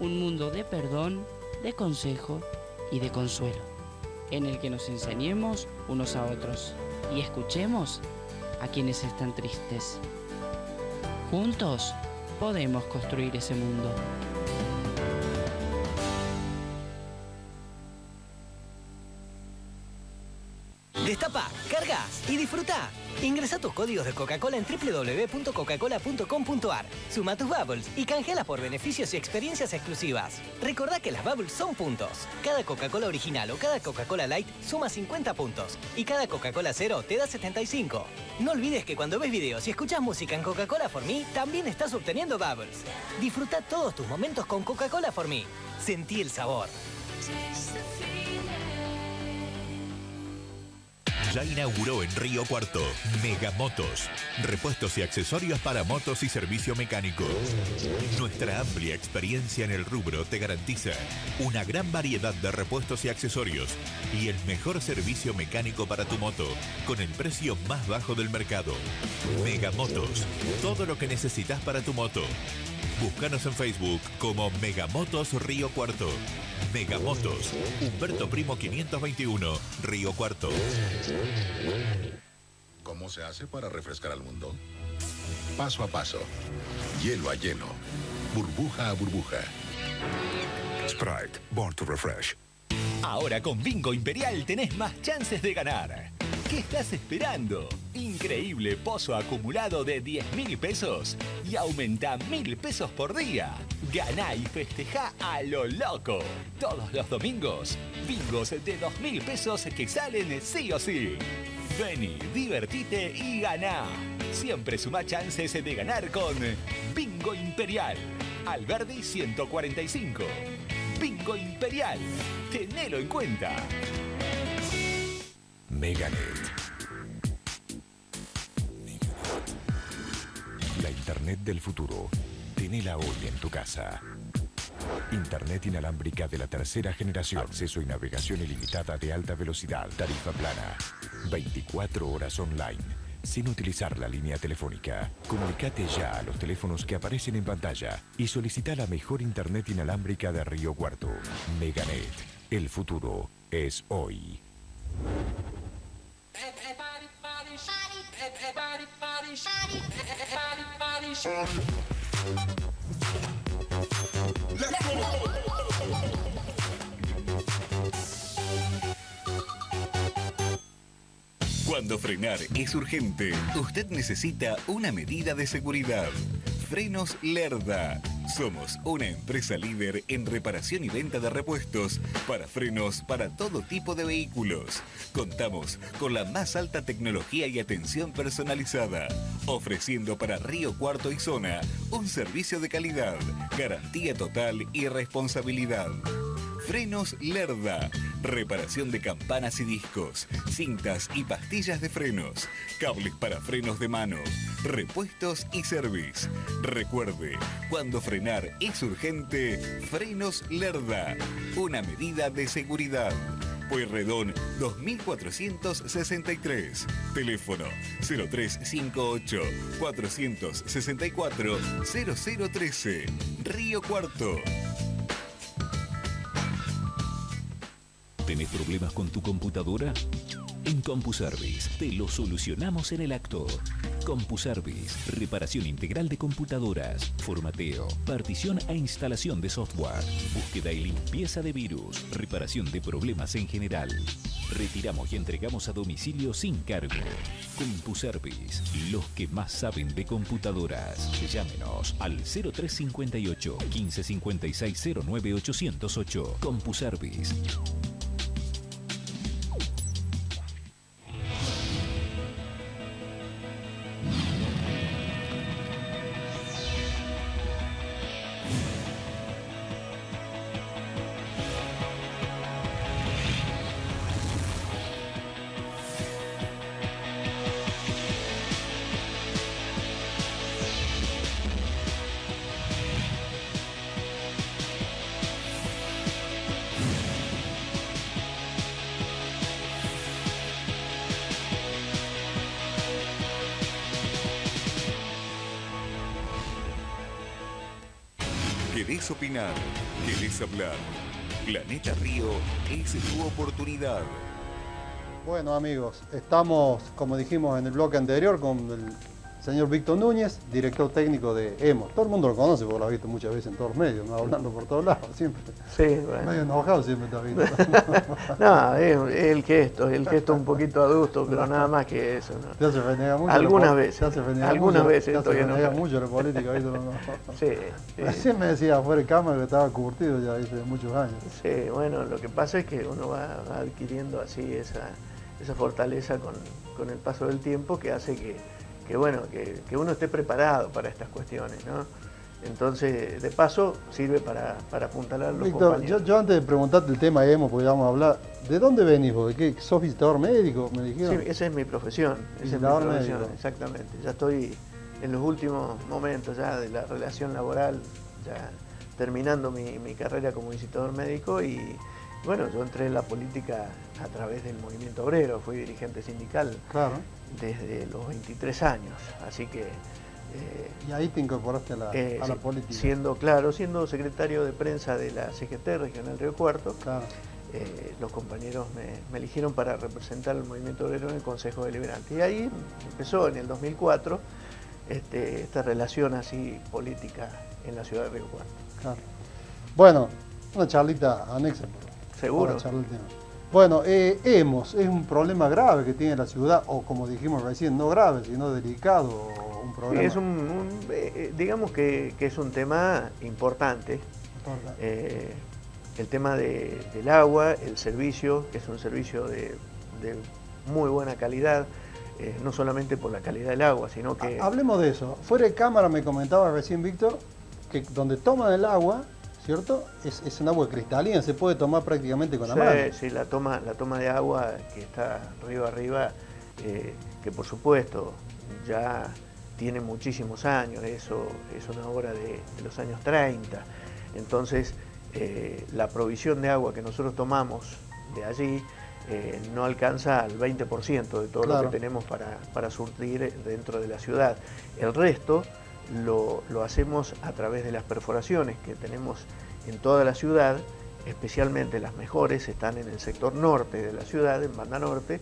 F: Un mundo de perdón, de consejo y de consuelo, en el que nos enseñemos unos a otros y escuchemos a quienes están tristes. Juntos podemos construir ese mundo.
G: Destapa, cargas y disfruta. Ingresa tus códigos de Coca-Cola en www.coca-cola.com.ar. Suma tus bubbles y canjealas por beneficios y experiencias exclusivas. Recordá que las bubbles son puntos. Cada Coca-Cola original o cada Coca-Cola Light suma 50 puntos y cada Coca-Cola Cero te da 75. No olvides que cuando ves videos y escuchas música en Coca-Cola For Me, también estás obteniendo bubbles. Disfruta todos tus momentos con Coca-Cola For Me. Sentí el sabor.
H: Ya inauguró en Río Cuarto Megamotos. Repuestos y accesorios para motos y servicio mecánico. Nuestra amplia experiencia en el rubro te garantiza una gran variedad de repuestos y accesorios y el mejor servicio mecánico para tu moto con el precio más bajo del mercado. Megamotos. Todo lo que necesitas para tu moto. Búscanos en Facebook como Megamotos Río Cuarto. Megamotos, Humberto Primo 521, Río Cuarto.
I: ¿Cómo se hace para refrescar al mundo? Paso a paso, hielo a hielo, burbuja a burbuja.
J: Sprite, born to refresh. Ahora con Bingo Imperial tenés más chances de ganar. ¿Qué estás esperando? Increíble pozo acumulado de 10 mil pesos y aumenta mil pesos por día. Ganá y festeja a lo loco. Todos los domingos, bingos de 2 mil pesos que salen sí o sí. Vení, divertite y ganá. Siempre suma chances de ganar con Bingo Imperial. Alberdi 145. Bingo Imperial. Tenelo en cuenta.
K: Meganet. La Internet del futuro. Tenela hoy en tu casa. Internet inalámbrica de la tercera generación. Acceso y navegación ilimitada de alta velocidad. Tarifa plana. 24 horas online. Sin utilizar la línea telefónica. Comunicate ya a los teléfonos que aparecen en pantalla y solicita la mejor Internet inalámbrica de Río Cuarto. Meganet. El futuro es hoy.
A: Cuando frenar es urgente, usted necesita una medida de seguridad. Frenos Lerda. Somos una empresa líder en reparación y venta de repuestos para frenos para todo tipo de vehículos. Contamos con la más alta tecnología y atención personalizada, ofreciendo para Río Cuarto y Zona un servicio de calidad, garantía total y responsabilidad. Frenos Lerda. Reparación de campanas y discos, cintas y pastillas de frenos, cables para frenos de mano, repuestos y service. Recuerde, cuando frenar es urgente, Frenos Lerda. Una medida de seguridad. Pueyrredón 2463. Teléfono 0358 464 0013. Río Cuarto.
K: ¿Tenés problemas con tu computadora? En CompuService te lo solucionamos en el acto. CompuService, reparación integral de computadoras, formateo, partición e instalación de software, búsqueda y limpieza de virus, reparación de problemas en general. Retiramos y entregamos a domicilio sin cargo. CompuService, los que más saben de computadoras. Llámenos al 0358 1556 09808. CompuService.
A: ¿Querés opinar? ¿Querés hablar? Planeta Río es tu oportunidad.
B: Bueno amigos, estamos, como dijimos en el bloque anterior, con el señor Víctor Núñez, director técnico de EMO. Todo el mundo lo conoce porque lo ha visto muchas veces en todos los medios, ¿no? hablando por todos lados, siempre.
P: Sí, bueno.
B: Medio enojado siempre está viendo. (laughs)
P: no, es, el gesto, el gesto un poquito adulto, pero nada más que eso. ¿no?
B: Ya se renega mucho.
P: Algunas veces.
B: Ya se renega
P: algunas
B: mucho,
P: veces
B: mucho la política, ¿viste? No. (laughs)
P: Sí, sí.
B: Recién me decía afuera de cámara que estaba curtido ya hace muchos años.
P: Sí, bueno, lo que pasa es que uno va, va adquiriendo así esa, esa fortaleza con, con el paso del tiempo que hace que, que bueno, que, que uno esté preparado para estas cuestiones, ¿no? Entonces, de paso, sirve para, para apuntalar los
B: Víctor,
P: compañeros.
B: yo, yo antes de preguntarte el tema EMO, porque vamos a hablar, ¿de dónde venís vos? ¿De qué? ¿Sos visitador médico? Me dijeron.
P: Sí, esa es mi profesión, esa es mi profesión,
B: médico.
P: exactamente. Ya estoy en los últimos momentos ya de la relación laboral, ya terminando mi, mi carrera como visitador médico y bueno, yo entré en la política a través del movimiento obrero, fui dirigente sindical
B: Claro.
P: Desde los 23 años, así que... eh,
B: Y ahí te incorporaste a la,
P: eh,
B: a la
P: sí,
B: política.
P: Siendo, claro, siendo secretario de prensa de la CGT Regional Río Cuarto, eh, los compañeros me, me eligieron para representar al movimiento obrero en el Consejo Deliberante. Y ahí empezó en el 2004 este, esta relación así política en la ciudad de Río Cuarto.
B: Claro. Bueno, una charlita anexa.
P: Seguro.
B: el tema. Bueno, eh, hemos, es un problema grave que tiene la ciudad, o como dijimos recién, no grave, sino delicado, un
P: Sí,
B: problema.
P: es un, un- eh, eh, digamos que, que es un tema importante. Eh, el tema de- del agua, el servicio, que es un servicio de, de muy buena calidad, no solamente por la calidad del agua, sino que...
B: Hablemos de eso. Fuera de cámara me comentaba recién Víctor que donde toman el agua, ¿cierto? Es, es un agua cristalina, se puede tomar prácticamente con la mano.
P: sí, la toma, la toma de agua que está río arriba, eh, que por supuesto ya tiene muchísimos años, eso es una obra de, de los años 30. Entonces, eh, la provisión de agua que nosotros tomamos de allí eh, no alcanza al 20% de todo
B: Claro.
P: lo que tenemos para, para surtir dentro de la ciudad. El resto lo, lo hacemos a través de las perforaciones que tenemos en toda la ciudad, especialmente las mejores están en el sector norte de la ciudad, en Banda Norte,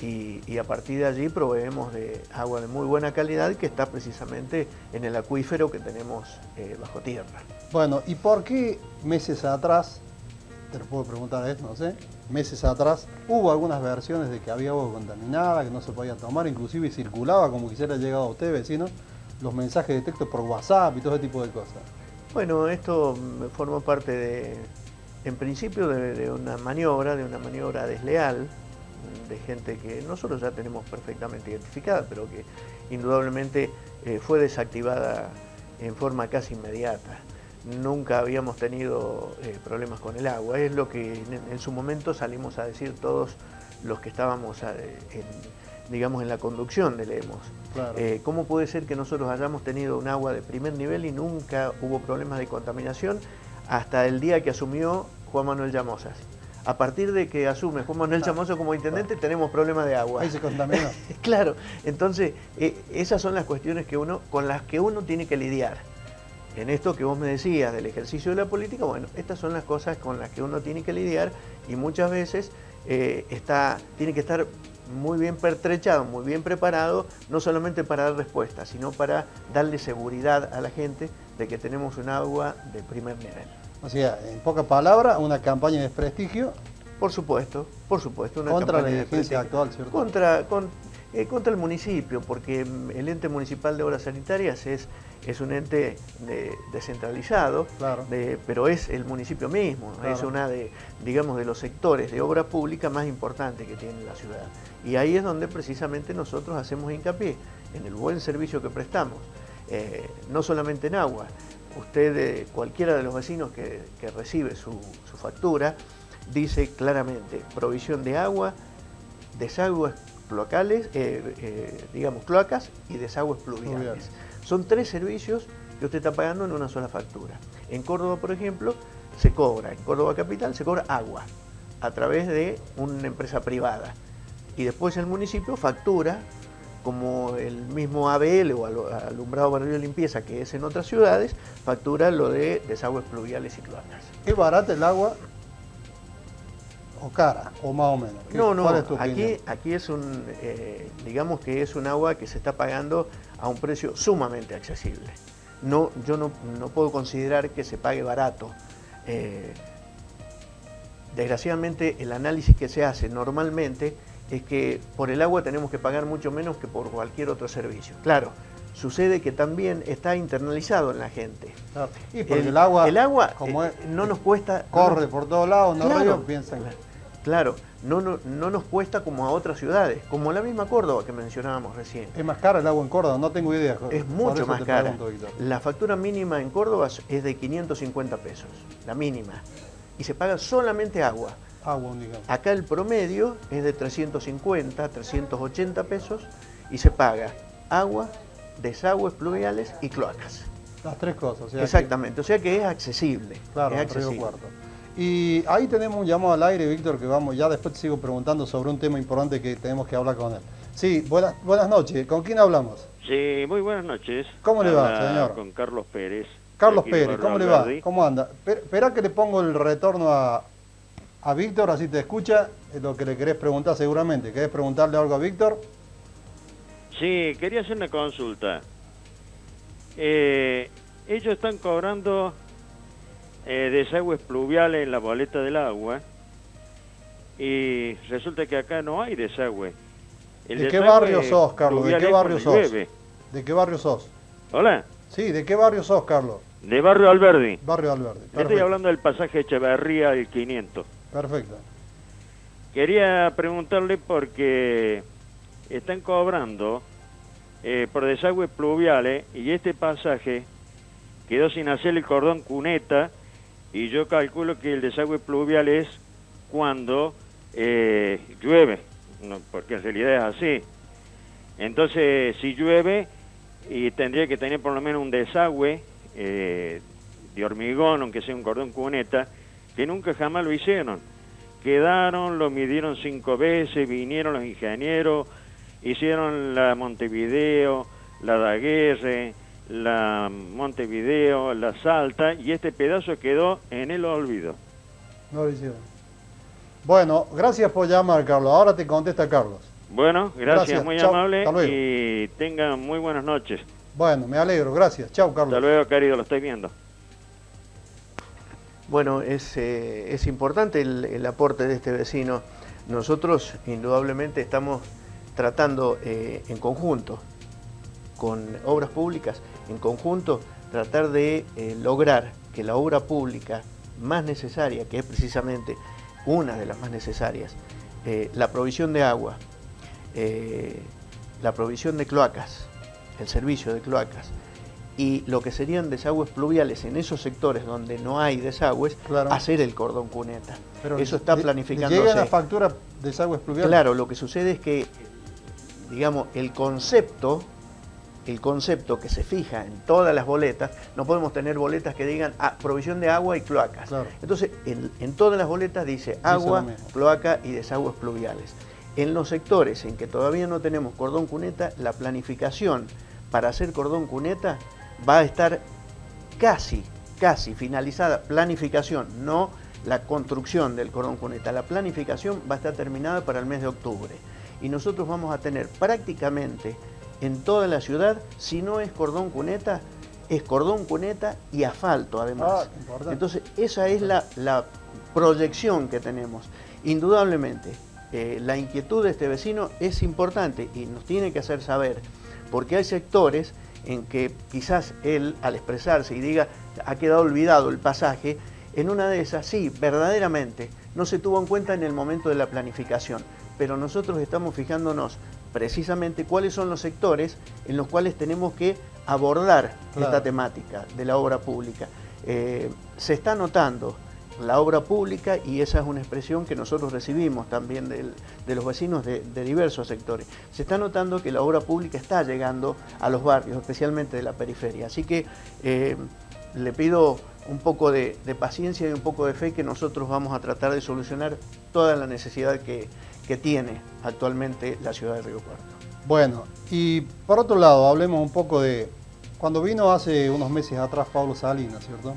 P: y, y a partir de allí proveemos de agua de muy buena calidad que está precisamente en el acuífero que tenemos eh, bajo tierra.
B: Bueno, ¿y por qué meses atrás, te lo puedo preguntar esto, no sé, meses atrás hubo algunas versiones de que había agua contaminada, que no se podía tomar, inclusive circulaba, como quisiera llegado a usted, vecino, los mensajes de texto por WhatsApp y todo ese tipo de cosas?
P: Bueno, esto formó parte de, en principio, de, una maniobra, de una maniobra desleal, de gente que nosotros ya tenemos perfectamente identificada, pero que indudablemente eh, fue desactivada en forma casi inmediata. Nunca habíamos tenido eh, problemas con el agua, es lo que en, en su momento salimos a decir todos los que estábamos eh, en, digamos, en la conducción del EMOS.
B: Claro.
P: Eh, ¿Cómo puede ser que nosotros hayamos tenido un agua de primer nivel y nunca hubo problemas de contaminación hasta el día que asumió Juan Manuel Llamosas? A partir de que asume Juan Manuel Llamosa como intendente tenemos problemas de agua.
B: Ahí se contaminó. (laughs)
P: claro, entonces eh, esas son las cuestiones que uno, con las que uno tiene que lidiar. En esto que vos me decías del ejercicio de la política, bueno, estas son las cosas con las que uno tiene que lidiar y muchas veces eh, está, tiene que estar muy bien pertrechado, muy bien preparado, no solamente para dar respuestas, sino para darle seguridad a la gente de que tenemos un agua de primer nivel.
B: O sea, en pocas palabras, una campaña de desprestigio.
P: Por supuesto, por supuesto. Una
B: contra la
P: campaña
B: dirigencia actual, ¿cierto?
P: Contra, con- eh, contra el municipio, porque mm, el ente municipal de obras sanitarias es, es un ente de- descentralizado, de- pero es el municipio mismo, es
B: Claro.
P: una de, digamos, de los sectores de obra pública más importantes que tiene la ciudad. Y ahí es donde precisamente nosotros hacemos hincapié, en el buen servicio que prestamos, eh, no solamente en agua. Usted, eh, cualquiera de los vecinos que, que recibe su, su factura, dice claramente provisión de agua, desagües locales, eh, eh, digamos cloacas y desagües pluviales.
B: Pluviales.
P: Son tres servicios que usted está pagando en una sola factura. En Córdoba, por ejemplo, se cobra, en Córdoba Capital se cobra agua a través de una empresa privada. Y después el municipio factura como el mismo ABL o alumbrado barrio de limpieza que es en otras ciudades, factura lo de desagües pluviales y cloacas.
B: ¿Es barata el agua? ¿O cara? ¿O más o menos?
P: No, no, aquí, aquí es un, eh, digamos que es un agua que se está pagando a un precio sumamente accesible. No, yo no, puedo considerar que se pague barato. Eh, desgraciadamente el análisis que se hace normalmente es que por el agua tenemos que pagar mucho menos que por cualquier otro servicio. Claro, sucede que también está internalizado en la gente.
B: Y porque el, agua,
P: el agua como eh, no nos cuesta...
B: Corre por todos lados, no claro, piensan.
P: Claro, no, no, no, nos cuesta como a otras ciudades, como la misma Córdoba que mencionábamos recién.
B: ¿Es más cara el agua en Córdoba? No tengo idea.
P: Es mucho más cara. La factura mínima en Córdoba es de 550 pesos, la mínima. Y se paga solamente agua.
B: Agua, digamos.
P: Acá el promedio es de 350, 380 pesos y se paga agua, desagües pluviales y cloacas.
B: Las tres cosas.
P: Exactamente, o sea que es accesible.
B: Claro,
P: es
B: accesible. Cuarto. Y ahí tenemos un llamado al aire, Víctor, que vamos, ya después te sigo preguntando sobre un tema importante que tenemos que hablar con él. Sí, buenas, buenas noches. ¿Con quién hablamos?
Q: Sí, muy buenas noches.
B: ¿Cómo le va, señor?
Q: Con Carlos Pérez.
B: Carlos Pérez, ¿cómo le va? ¿Cómo anda? Espera que le pongo el retorno a, a Víctor, así te escucha. Es lo que le querés preguntar seguramente. ¿Querés preguntarle algo a Víctor?
Q: Sí, quería hacer una consulta. Eh, ellos están cobrando eh, desagües pluviales en la boleta del agua y resulta que acá no hay desagüe.
B: ¿De qué barrio sos, Carlos? ¿De qué barrio sos? ¿De qué barrio sos?
Q: Hola.
B: Sí, ¿de qué barrio sos, Carlos?
Q: De Barrio Alberdi.
B: Barrio Alberdi.
Q: Estoy hablando del pasaje Echeverría el 500.
B: Perfecto.
Q: Quería preguntarle porque están cobrando eh, por desagües pluviales y este pasaje quedó sin hacer el cordón cuneta y yo calculo que el desagüe pluvial es cuando eh, llueve, porque en realidad es así. Entonces, si llueve, y tendría que tener por lo menos un desagüe eh, de hormigón, aunque sea un cordón cuneta, que nunca jamás lo hicieron. Quedaron, lo midieron cinco veces, vinieron los ingenieros, hicieron la Montevideo, la Daguerre, la Montevideo, la Salta, y este pedazo quedó en el olvido.
B: No lo hicieron. Bueno, gracias por llamar, Carlos. Ahora te contesta Carlos.
Q: Bueno, gracias, muy amable y tengan muy buenas noches.
B: Bueno, me alegro, gracias. Chao, Carlos.
Q: Hasta luego, querido, lo estoy viendo.
P: Bueno, es, eh, es importante el, aporte de este vecino. Nosotros, indudablemente, estamos tratando eh, en conjunto con obras públicas en conjunto tratar de eh, lograr que la obra pública más necesaria, que es precisamente una de las más necesarias, eh, la provisión de agua, eh, la provisión de cloacas, el servicio de cloacas, y lo que serían desagües pluviales en esos sectores donde no hay desagües, hacer el cordón cuneta. Eso está planificándose.
B: ¿Llega la factura de desagües pluviales?
P: Claro, lo que sucede es que, digamos, el concepto el concepto que se fija en todas las boletas, no podemos tener boletas que digan ah, provisión de agua y cloacas. Entonces, en, todas las boletas dice agua, cloaca y desagües pluviales. En los sectores en que todavía no tenemos cordón cuneta, la planificación para hacer cordón cuneta va a estar casi, casi finalizada. Planificación, no la construcción del cordón cuneta. La planificación va a estar terminada para el mes de octubre. Y nosotros vamos a tener prácticamente en toda la ciudad, si no es cordón cuneta, es cordón cuneta y asfalto además. Ah, Entonces, esa es la, proyección que tenemos. Indudablemente, eh, la inquietud de este vecino es importante y nos tiene que hacer saber, porque hay sectores en que quizás él, al expresarse y diga, ha quedado olvidado el pasaje, en una de esas, sí, verdaderamente, no se tuvo en cuenta en el momento de la planificación, pero nosotros estamos fijándonos precisamente cuáles son los sectores en los cuales tenemos que abordar esta temática de la obra pública. Eh, se está notando la obra pública y esa es una expresión que nosotros recibimos también de los vecinos de, diversos sectores. Se está notando que la obra pública está llegando a los barrios, especialmente de la periferia. Así que eh, le pido un poco de, de, paciencia y un poco de fe que nosotros vamos a tratar de solucionar toda la necesidad que, que tiene actualmente la ciudad de Río Cuarto.
B: Bueno, y por otro lado, hablemos un poco de, cuando vino hace unos meses atrás Pablo Salinas, ¿cierto?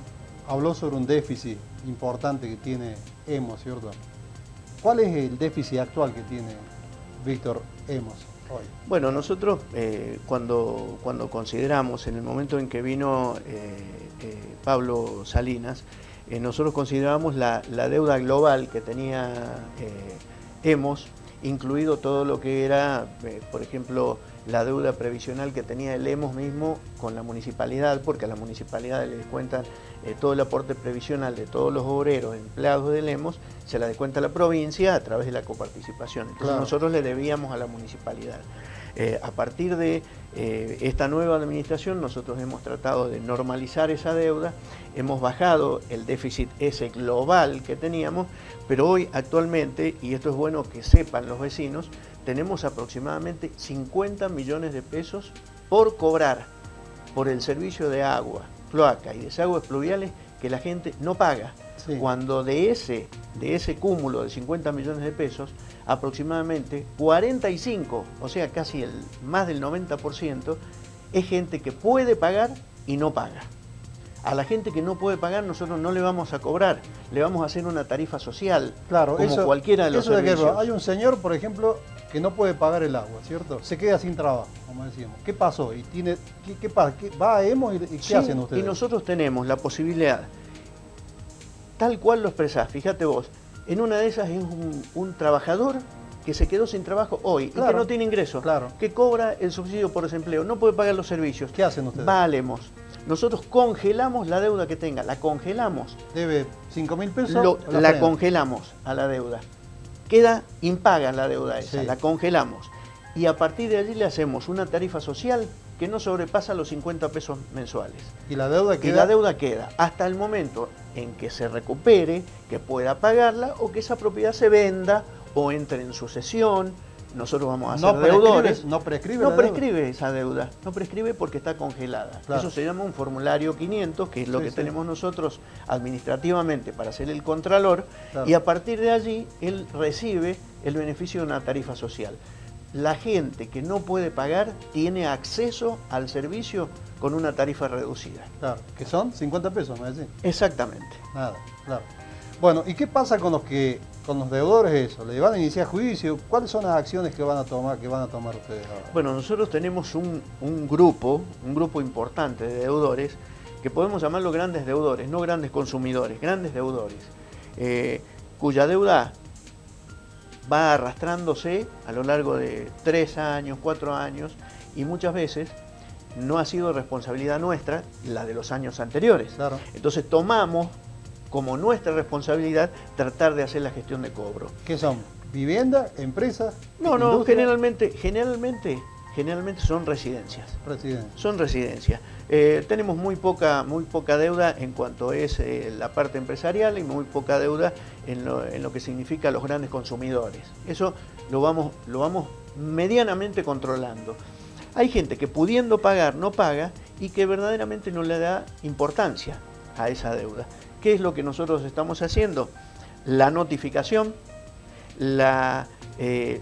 B: Habló sobre un déficit importante que tiene Hemos, ¿cierto? ¿Cuál es el déficit actual que tiene Víctor Hemos hoy?
P: Bueno, nosotros eh, cuando, cuando consideramos, en el momento en que vino eh, eh, Pablo Salinas, nosotros consideramos la, la, deuda global que tenía Hemos, incluido todo lo que era, por ejemplo, la deuda previsional que tenía el EMOS mismo con la municipalidad, porque a la municipalidad le descuentan eh, todo el aporte previsional de todos los obreros empleados del EMOS, se la descuenta la provincia a través de la coparticipación. Entonces nosotros le debíamos a la municipalidad. Eh, a partir de eh, esta nueva administración nosotros hemos tratado de normalizar esa deuda, hemos bajado el déficit ese global que teníamos, pero hoy actualmente, y esto es bueno que sepan los vecinos, tenemos aproximadamente 50 millones de pesos por cobrar por el servicio de agua, cloaca y desagües pluviales que la gente no paga. Cuando de ese, de ese cúmulo de 50 millones de pesos, aproximadamente 45, o sea casi el, más del 90%, es gente que puede pagar y no paga. A la gente que no puede pagar nosotros no le vamos a cobrar, le vamos a hacer una tarifa social,
B: claro,
P: como cualquiera de los servicios.
B: hay un señor, por ejemplo, que no puede pagar el agua, ¿cierto? Se queda sin trabajo, como decíamos. ¿Qué pasó? ¿Y tiene, qué, pasa? ¿Va a EMO y, qué hacen ustedes?
P: Y nosotros tenemos la posibilidad, tal cual lo expresás, fíjate vos, en una de esas es un, trabajador que se quedó sin trabajo hoy y que no tiene ingreso,
B: claro.
P: que cobra el subsidio por desempleo, no puede pagar los servicios.
B: ¿Qué hacen ustedes?
P: Valemos. Nosotros congelamos la deuda que tenga, la congelamos.
B: Debe 5 mil pesos.
P: la congelamos a la deuda queda impaga la deuda esa, la congelamos. Y a partir de allí le hacemos una tarifa social que no sobrepasa los 50 pesos mensuales.
B: ¿Y la deuda queda?
P: Y la deuda queda hasta el momento en que se recupere, que pueda pagarla o que esa propiedad se venda o entre en sucesión nosotros vamos a ser deudores.
B: No prescribe
P: No prescribe esa deuda, no prescribe porque está congelada. Eso se llama un formulario 500, que es lo que tenemos nosotros administrativamente para hacer el contralor, y a partir de allí él recibe el beneficio de una tarifa social. La gente que no puede pagar tiene acceso al servicio con una tarifa reducida.
B: Claro, que son 50 pesos, me decís.
P: Exactamente.
B: Nada, claro. Bueno, ¿y qué pasa con los que con los deudores eso? ¿Le van a iniciar juicio? ¿Cuáles son las acciones que van a tomar, que van a tomar ustedes ahora?
P: Bueno, nosotros tenemos un, grupo, un grupo importante de deudores, que podemos llamarlo grandes deudores, no grandes consumidores, grandes deudores, eh, cuya deuda va arrastrándose a lo largo de tres años, cuatro años, y muchas veces no ha sido responsabilidad nuestra la de los años anteriores.
B: Claro.
P: Entonces tomamos como nuestra responsabilidad tratar de hacer la gestión de cobro.
B: ¿Qué son? ¿Vivienda? ¿Empresas?
P: No, no, generalmente, generalmente, generalmente son residencias.
B: Residencias.
P: Son residencias. Eh, tenemos muy poca, muy poca deuda en cuanto es eh, la parte empresarial y muy poca deuda en lo, que significa los grandes consumidores. Eso lo vamos, lo vamos medianamente controlando. Hay gente que pudiendo pagar no paga y que verdaderamente no le da importancia a esa deuda. ¿Qué es lo que nosotros estamos haciendo? La notificación, la, eh,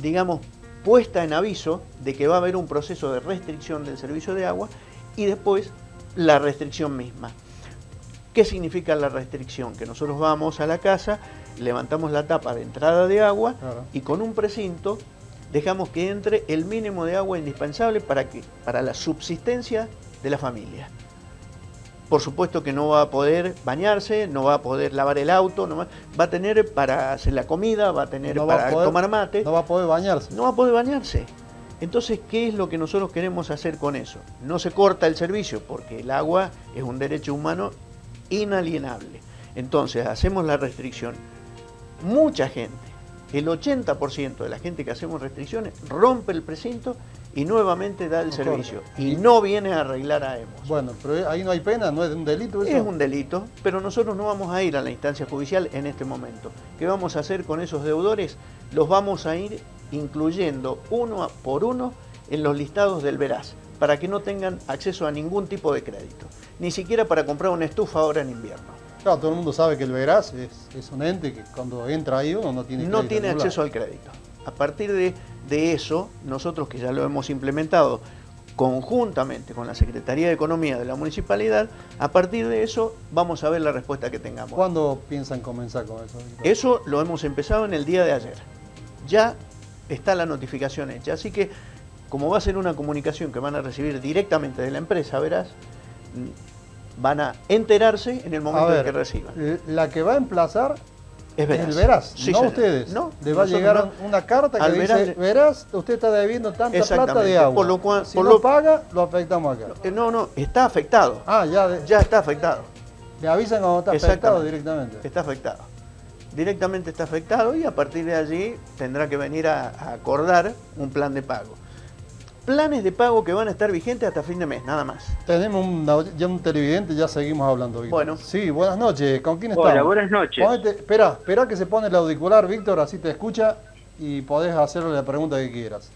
P: digamos, puesta en aviso de que va a haber un proceso de restricción del servicio de agua y después la restricción misma. ¿Qué significa la restricción? Que nosotros vamos a la casa, levantamos la tapa de entrada de agua y con un precinto dejamos que entre el mínimo de agua indispensable para, que, para la subsistencia de la familia por supuesto que no va a poder bañarse, no va a poder lavar el auto, no va, a tener para hacer la comida, va a tener para tomar mate.
B: No va a poder bañarse.
P: No va a poder bañarse. Entonces, ¿qué es lo que nosotros queremos hacer con eso? No se corta el servicio porque el agua es un derecho humano inalienable. Entonces, hacemos la restricción. Mucha gente, el 80% de la gente que hacemos restricciones, rompe el precinto y nuevamente da el servicio y no viene a arreglar a EMOS.
B: Bueno, pero ahí no hay pena, no es un delito eso.
P: Es un delito, pero nosotros no vamos a ir a la instancia judicial en este momento. ¿Qué vamos a hacer con esos deudores? Los vamos a ir incluyendo uno por uno en los listados del Veraz, para que no tengan acceso a ningún tipo de crédito, ni siquiera para comprar una estufa ahora en invierno.
B: Claro, todo el mundo sabe que el Veraz es, un ente que cuando entra ahí uno no tiene
P: No tiene acceso al crédito. A partir de de eso, nosotros que ya lo hemos implementado conjuntamente con la Secretaría de Economía de la Municipalidad, a partir de eso vamos a ver la respuesta que tengamos.
B: ¿Cuándo piensan comenzar con eso?
P: Eso lo hemos empezado en el día de ayer. Ya está la notificación hecha. Así que, como va a ser una comunicación que van a recibir directamente de la empresa, verás, van a enterarse en el momento en que reciban.
B: La que va a emplazar
P: es Veras.
B: El Veras,
P: Sí,
B: no
P: señor.
B: ustedes.
P: No,
B: Le va a llegar
P: no.
B: una carta que
P: Al
B: dice, Verás, usted está debiendo tanta plata de agua.
P: por lo cual-
B: si
P: por
B: no
P: lo-
B: paga, lo afectamos acá.
P: Eh, No, no, está afectado.
B: Ah, ya,
P: ya está afectado.
B: Le avisan cuando está afectado directamente.
P: Está afectado. Directamente está afectado y a partir de allí tendrá que venir a, a acordar un plan de pago. Planes de pago que van a estar vigentes hasta fin de mes, nada más.
B: Tenemos un, ya un televidente, ya seguimos hablando, Víctor.
P: Bueno.
B: Sí, buenas noches. ¿Con quién
R: Hola,
B: estamos?
R: buenas noches.
B: Ponete- espera, espera que se pone el auricular, Víctor, así te escucha y podés hacerle la pregunta que quieras.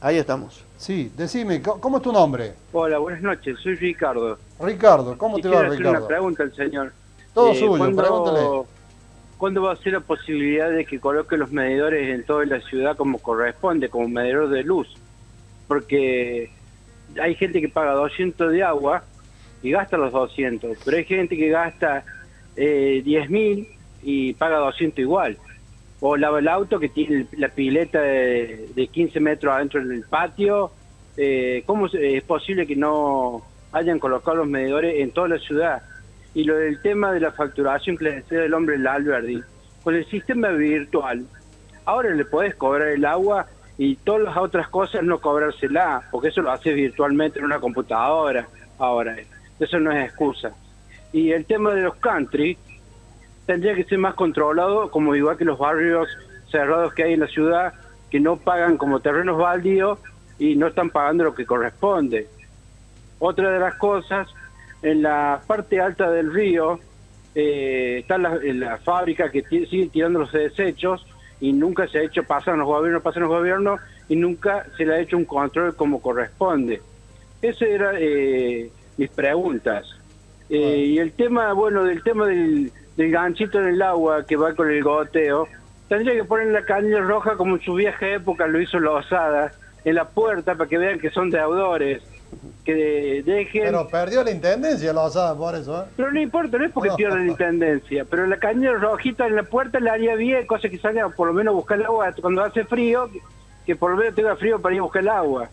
P: Ahí estamos.
B: Sí, decime, ¿cómo es tu nombre?
R: Hola, buenas noches, soy Ricardo.
B: Ricardo, ¿cómo te va,
R: hacer
B: Ricardo?
R: una pregunta al señor. Eh,
B: Todo suyo,
R: ¿cuándo-
B: pregúntele.
R: ¿Cuándo va a ser la posibilidad de que coloque los medidores en toda la ciudad como corresponde, como medidor de luz? Porque hay gente que paga 200 de agua y gasta los 200, pero hay gente que gasta eh, 10.000 y paga 200 igual. O lava el auto que tiene la pileta de, de 15 metros adentro del patio. Eh, ¿Cómo es posible que no hayan colocado los medidores en toda la ciudad? Y lo del tema de la facturación que le decía el hombre el Alberdi, con el sistema virtual, ahora le podés cobrar el agua y todas las otras cosas no cobrársela, porque eso lo haces virtualmente en una computadora ahora. Eso no es excusa. Y el tema de los country tendría que ser más controlado, como igual que los barrios cerrados que hay en la ciudad, que no pagan como terrenos baldíos y no están pagando lo que corresponde. Otra de las cosas, en la parte alta del río eh, está la, fábrica que ti- sigue tirando los desechos y nunca se ha hecho, pasan los gobiernos, pasan los gobiernos y nunca se le ha hecho un control como corresponde. Esas eran eh, mis preguntas. Eh, y el tema, bueno, del tema del, del ganchito en el agua que va con el goteo, tendría que poner la caña roja como en su vieja época lo hizo Lozada, en la puerta para que vean que son deudores, que dejen...
B: Pero perdió la intendencia, lo sabe por eso, ¿eh?
R: Pero no importa, no es porque
B: No.
R: pierda la intendencia, pero la caña rojita en la puerta le haría bien, cosa que salga por lo menos a buscar el agua cuando hace frío, que, que por lo menos tenga frío para ir a buscar el agua.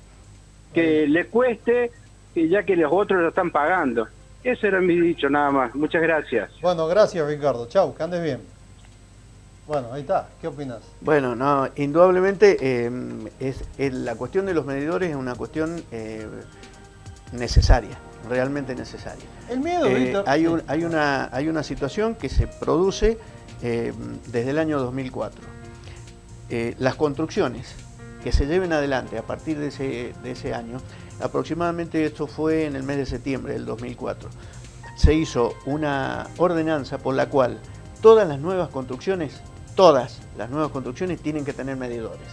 R: Que le cueste, que ya que los otros lo están pagando. Ese era mi dicho, nada más. Muchas gracias.
B: Bueno, gracias, Ricardo. Chau, que andes bien. Bueno, ahí está. ¿Qué opinas?
P: Bueno, no, indudablemente eh, es, es- la cuestión de los medidores es una cuestión eh, necesaria, realmente necesaria.
B: El miedo,
P: Eh, hay, un- hay, una, hay una situación que se produce eh, desde el año 2004. Eh, las construcciones que se lleven adelante a partir de ese, de ese año, aproximadamente esto fue en el mes de septiembre del 2004, se hizo una ordenanza por la cual todas las nuevas construcciones, todas las nuevas construcciones tienen que tener medidores.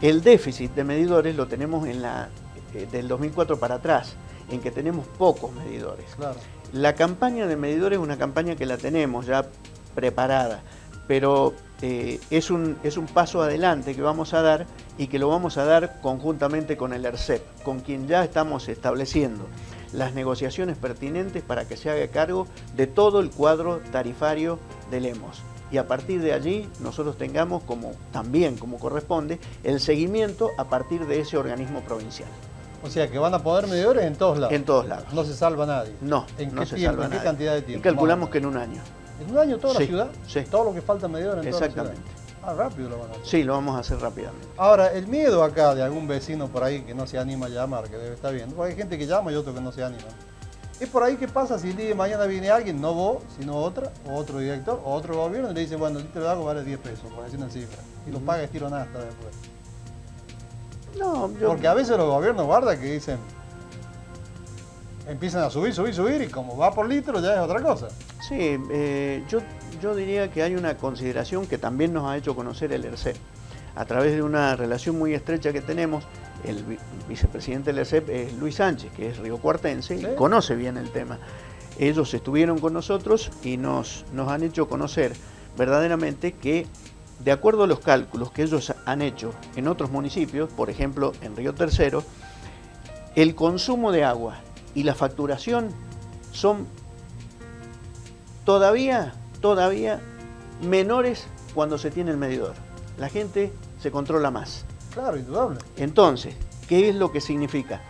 P: El déficit de medidores lo tenemos en la, eh, del 2004 para atrás, en que tenemos pocos medidores.
B: Claro.
P: La campaña de medidores es una campaña que la tenemos ya preparada, pero eh, es, un, es un paso adelante que vamos a dar y que lo vamos a dar conjuntamente con el ERCEP, con quien ya estamos estableciendo las negociaciones pertinentes para que se haga cargo de todo el cuadro tarifario del EMOS. Y a partir de allí nosotros tengamos como también como corresponde el seguimiento a partir de ese organismo provincial.
B: O sea, que van a poner medidores en todos lados.
P: En todos lados.
B: No se salva nadie.
P: No,
B: ¿En
P: no
B: qué
P: se
B: tiempo?
P: salva
B: ¿En qué
P: nadie.
B: cantidad de
P: Y
B: tiempo?
P: calculamos
B: Más
P: que en un año.
B: ¿En un año toda
P: Sí,
B: la ciudad?
P: sí.
B: Todo lo que falta medidores en toda la
P: Exactamente.
B: ciudad. Ah, rápido lo van a hacer.
P: Sí, lo vamos a hacer rápidamente.
B: Ahora, el miedo acá de algún vecino por ahí que no se anima a llamar, que debe estar viendo, porque hay gente que llama y otro que no se anima. Es por ahí que pasa si el día de mañana viene alguien, no vos, sino otra, o otro director, o otro gobierno, y le dice, bueno, el litro de agua vale 10 pesos, por decir una cifra, y lo paga estiro nasta después.
P: No, yo-
B: Porque a veces los gobiernos guarda que dicen, empiezan a subir, subir, subir, y como va por litro ya es otra cosa.
P: Sí, eh, yo, yo diría que hay una consideración que también nos ha hecho conocer el ERCEP. A través de una relación muy estrecha que tenemos, el vi- vicepresidente del ERCEP es Luis Sánchez, que es riocuartense y conoce bien el tema. Ellos estuvieron con nosotros y nos, nos han hecho conocer verdaderamente que de acuerdo a los cálculos que ellos han hecho en otros municipios, por ejemplo en Río Tercero, el consumo de agua y la facturación son todavía, todavía menores cuando se tiene el medidor. La gente se controla más.
B: Claro, indudable.
P: Entonces, ¿qué es lo que significa?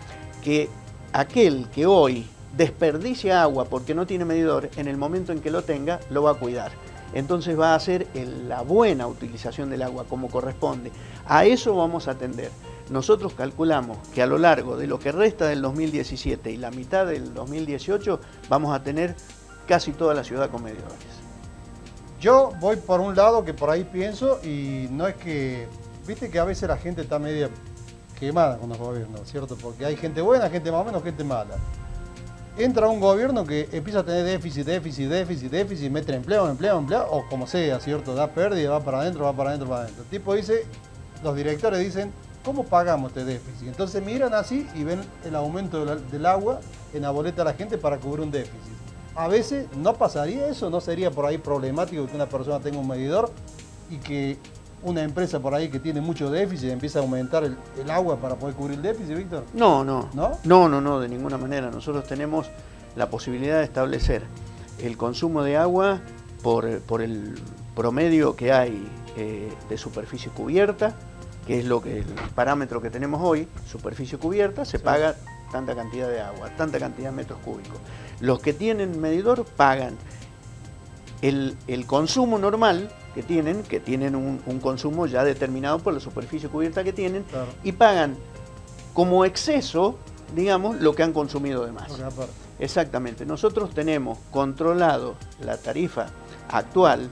P: Que aquel que hoy desperdicia agua porque no tiene medidor, en el momento en que lo tenga, lo va a cuidar. Entonces va a el- la buena utilización del agua como corresponde. A eso vamos a atender. Nosotros calculamos que a lo largo de lo que resta del 2017 y la mitad del 2018 vamos a tener casi toda la ciudad con medidores.
B: Yo voy por un lado que por ahí pienso y no es que, viste que a veces la gente está media quemada con los gobiernos, ¿cierto? Porque hay gente buena, gente más o menos, gente mala. Entra un gobierno que empieza a tener déficit, déficit, déficit, déficit, mete empleo, empleo, empleo, o como sea, ¿cierto? Da pérdida, va para adentro, va para adentro, para adentro. El tipo dice, los directores dicen, ¿cómo pagamos este déficit? Entonces miran así y ven el aumento del agua en la boleta de la gente para cubrir un déficit. A veces no pasaría eso, no sería por ahí problemático que una persona tenga un medidor y que una empresa por ahí que tiene mucho déficit empiece a aumentar el, el agua para poder cubrir el déficit, Víctor.
P: No, no.
B: ¿No?
P: No, no, no, de ninguna manera. Nosotros tenemos la posibilidad de establecer el consumo de agua por, por el promedio que hay eh, de superficie cubierta, que es lo que el parámetro que tenemos hoy, superficie cubierta, se paga tanta cantidad de agua, tanta cantidad de metros cúbicos. Los que tienen medidor pagan el, el consumo normal que tienen, que tienen un, un consumo ya determinado por la superficie cubierta que tienen, y pagan como exceso, digamos, lo que han consumido de más. Exactamente. Nosotros tenemos controlado la tarifa actual,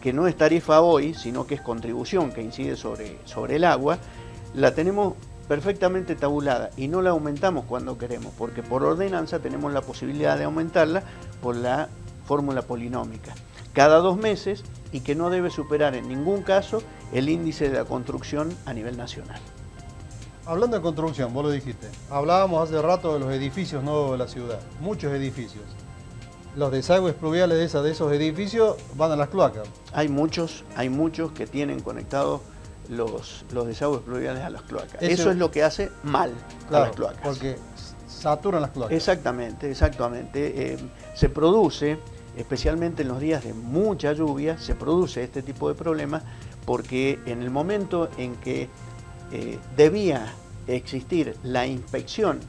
P: que no es tarifa hoy, sino que es contribución que incide sobre, sobre el agua, la tenemos perfectamente tabulada y no la aumentamos cuando queremos, porque por ordenanza tenemos la posibilidad de aumentarla por la fórmula polinómica. Cada dos meses y que no debe superar en ningún caso el índice de la construcción a nivel nacional.
B: Hablando de construcción, vos lo dijiste. Hablábamos hace rato de los edificios nuevos de la ciudad. Muchos edificios. Los desagües pluviales de, esa- de esos edificios van a las cloacas.
P: Hay muchos, hay muchos que tienen conectados los, los desagües pluviales a las cloacas.
B: Eso-
P: Eso, es lo que hace mal a las cloacas.
B: porque saturan las cloacas.
P: Exactamente, exactamente. Eh, se produce, especialmente en los días de mucha lluvia, se produce este tipo de problemas porque en el momento en que eh, debía existir la inspección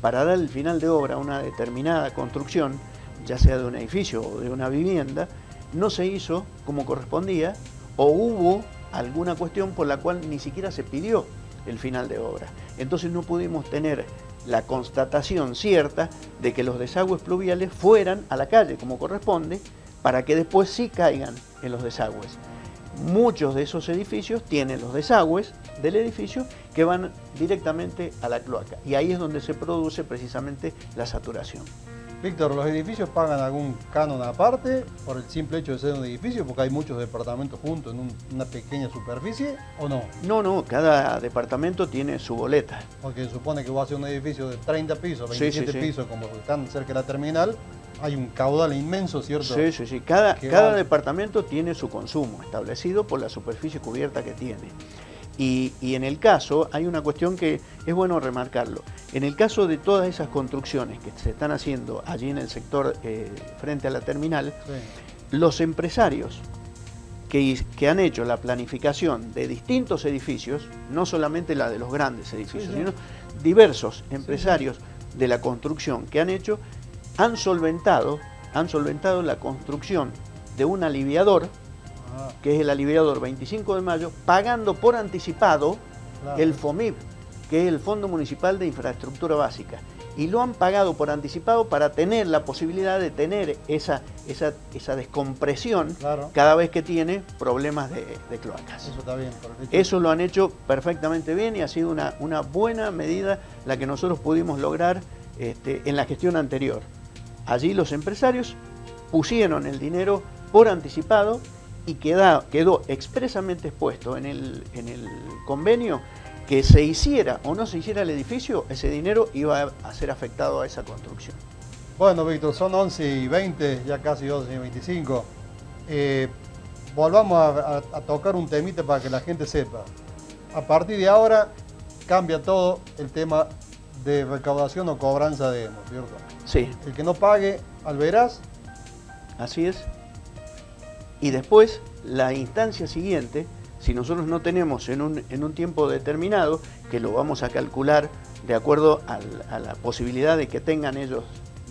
P: para dar el final de obra a una determinada construcción, ya sea de un edificio o de una vivienda, no se hizo como correspondía o hubo alguna cuestión por la cual ni siquiera se pidió el final de obra. Entonces no pudimos tener la constatación cierta de que los desagües pluviales fueran a la calle como corresponde para que después sí caigan en los desagües. Muchos de esos edificios tienen los desagües del edificio que van directamente a la cloaca y ahí es donde se produce precisamente la saturación.
B: Víctor, ¿los edificios pagan algún canon aparte por el simple hecho de ser un edificio? Porque hay muchos departamentos juntos en un- una pequeña superficie, ¿o no?
P: No, no, cada departamento tiene su boleta.
B: Porque se supone que va a ser un edificio de 30 pisos,
P: Sí,
B: 27
P: sí, sí.
B: pisos, como están cerca de la terminal, hay un caudal inmenso, ¿cierto?
P: Sí, sí, sí. Cada, cada
B: va-
P: departamento tiene su consumo establecido por la superficie cubierta que tiene. Y, y en el caso, hay una cuestión que es bueno remarcarlo. En el caso de todas esas construcciones que se están haciendo allí en el sector eh, frente a la terminal, los empresarios que, que han hecho la planificación de distintos edificios, no solamente la de los grandes edificios,
B: Sí, sí.
P: sino diversos empresarios de la construcción que han hecho, han solventado, han solventado la construcción de un aliviador,
B: Ah,
P: que es el aliviador 25 de mayo, pagando por anticipado
B: Claro.
P: el FOMIP, que es el Fondo Municipal de Infraestructura Básica. Y lo han pagado por anticipado para tener la posibilidad de tener esa, esa, esa descompresión cada vez que tiene problemas de, de cloacas.
B: Eso está bien.
P: Eso lo han hecho perfectamente bien y ha sido una, una buena medida la que nosotros pudimos lograr este, en la gestión anterior. Allí los empresarios pusieron el dinero por anticipado y queda- quedó expresamente expuesto en el, en el convenio que se hiciera o no se hiciera el edificio, ese dinero iba a ser afectado a esa construcción.
B: Bueno, Víctor, son 11 y 20, ya casi 11 y 25. Eh, volvamos a, a- a tocar un temita para que la gente sepa. A partir de ahora cambia todo el tema de recaudación o cobranza de hemos, ¿cierto?
P: Sí.
B: El que no pague al veraz,
P: Así es. Y después, la instancia siguiente, si nosotros no tenemos en un, en un tiempo determinado, que lo vamos a calcular de acuerdo al- a la posibilidad de que tengan ellos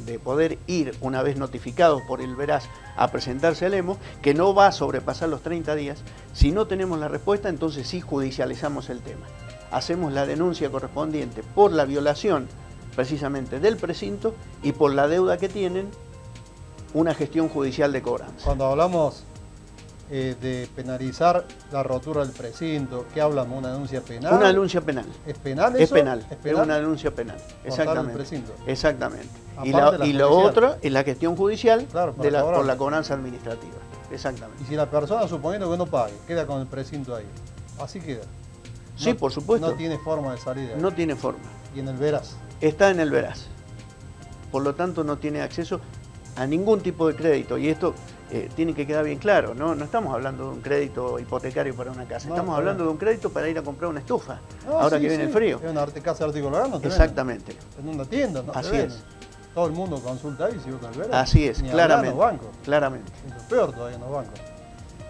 P: de poder ir una vez notificados por el veraz a presentarse al EMO, que no va a sobrepasar los 30 días. Si no tenemos la respuesta, entonces sí judicializamos el tema. Hacemos la denuncia correspondiente por la violación precisamente del precinto y por la deuda que tienen una gestión judicial de cobranza.
B: cuando hablamos eh, de penalizar la rotura del precinto, ¿qué hablamos? ¿Una denuncia penal?
P: Una denuncia penal.
B: ¿Es penal
P: Es
B: eso?
P: penal,
B: ¿Es
P: es
B: penal?
P: una denuncia penal.
B: El
P: Exactamente. Exactamente. Y, la-
B: la
P: y lo otro es la gestión judicial
B: Claro,
P: de la- por la cobranza administrativa. Exactamente.
B: Y si la persona, suponiendo que no pague, queda con el precinto ahí. Así queda.
P: Sí, por supuesto.
B: No tiene forma de ahí.
P: No tiene forma.
B: Y en el veraz.
P: Está en el veraz. Por lo tanto, no tiene acceso a ningún tipo de crédito. Y esto eh, tiene que quedar bien claro. ¿no? no estamos hablando de un crédito hipotecario para una casa.
B: No,
P: estamos hablando de un crédito para ir a comprar una estufa. Ahora
B: sí,
P: que viene
B: sí.
P: el frío.
B: Es una casa de artículo
P: Exactamente.
B: En una tienda, ¿no?
P: Así es.
B: Todo el mundo consulta ahí si vota el veraz.
P: Así es, claramente.
B: los bancos.
P: Claramente.
B: Es peor todavía en los bancos.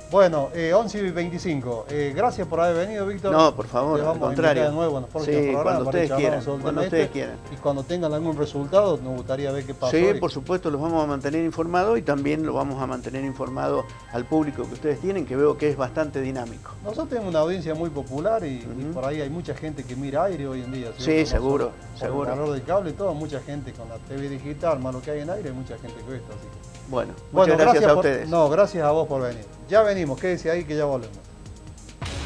B: Bueno, eh, 11 y 25. Eh, gracias por haber venido, Víctor.
P: No, por favor, al
B: vamos a
P: contrario.
B: invitar de nuevo en los próximos
P: Sí, cuando ustedes quieran, cuando ustedes
B: este.
P: quieran.
B: Y cuando tengan algún resultado, nos gustaría ver qué pasó.
P: Sí, por supuesto, los vamos a mantener informados y también lo vamos a mantener informado al público que ustedes tienen, que veo que es bastante dinámico.
B: Nosotros tenemos una audiencia muy popular y, y por ahí hay mucha gente que mira aire hoy en día.
P: Sí.
B: No
P: seguro,
B: por
P: seguro.
B: El valor del cable y todo, mucha gente con la TV digital, más lo que hay en aire, hay mucha gente que ve esto. Así que.
P: Bueno,
B: Bueno,
P: gracias, a
B: por-
P: ustedes.
B: No, gracias a vos por venir. Ya venimos, quédese ahí que ya volvemos.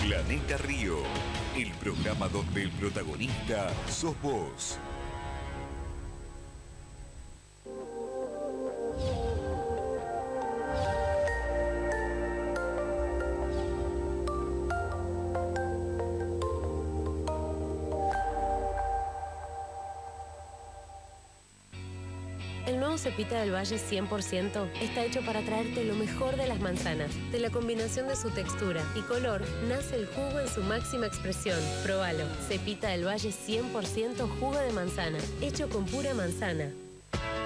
A: Planeta Río, el programa donde el protagonista sos vos.
D: El nuevo Cepita del Valle 100% está hecho para traerte lo mejor de las manzanas. De la combinación de su textura y color, nace el jugo en su máxima expresión. Probalo. Cepita del Valle 100% jugo de manzana, hecho con pura manzana.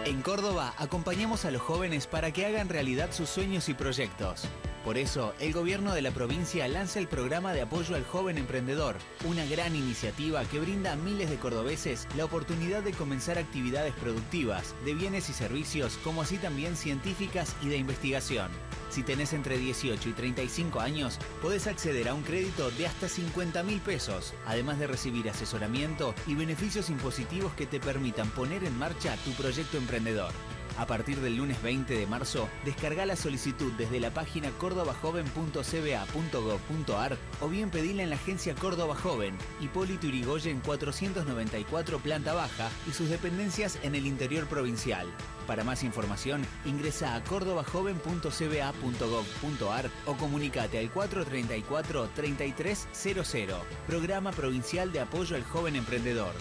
E: En Córdoba acompañamos a los jóvenes para que hagan realidad sus sueños y proyectos. Por eso, el gobierno de la provincia lanza el programa de apoyo al joven emprendedor, una gran iniciativa que brinda a miles de cordobeses la oportunidad de comenzar actividades productivas, de bienes y servicios, como así también científicas y de investigación. Si tenés entre 18 y 35 años, podés acceder a un crédito de hasta 50 mil pesos, además de recibir asesoramiento y beneficios impositivos que te permitan poner en marcha tu proyecto emprendedor. A partir del lunes 20 de marzo, descarga la solicitud desde la página cordobajoven.cba.gov.ar o bien pedila en la agencia Córdoba Joven, Hipólito Yrigoyen 494 planta baja y sus dependencias en el interior provincial. Para más información, ingresa a cordobajoven.cba.gov.ar o comunicate al 434-3300, Programa Provincial de Apoyo al Joven Emprendedor.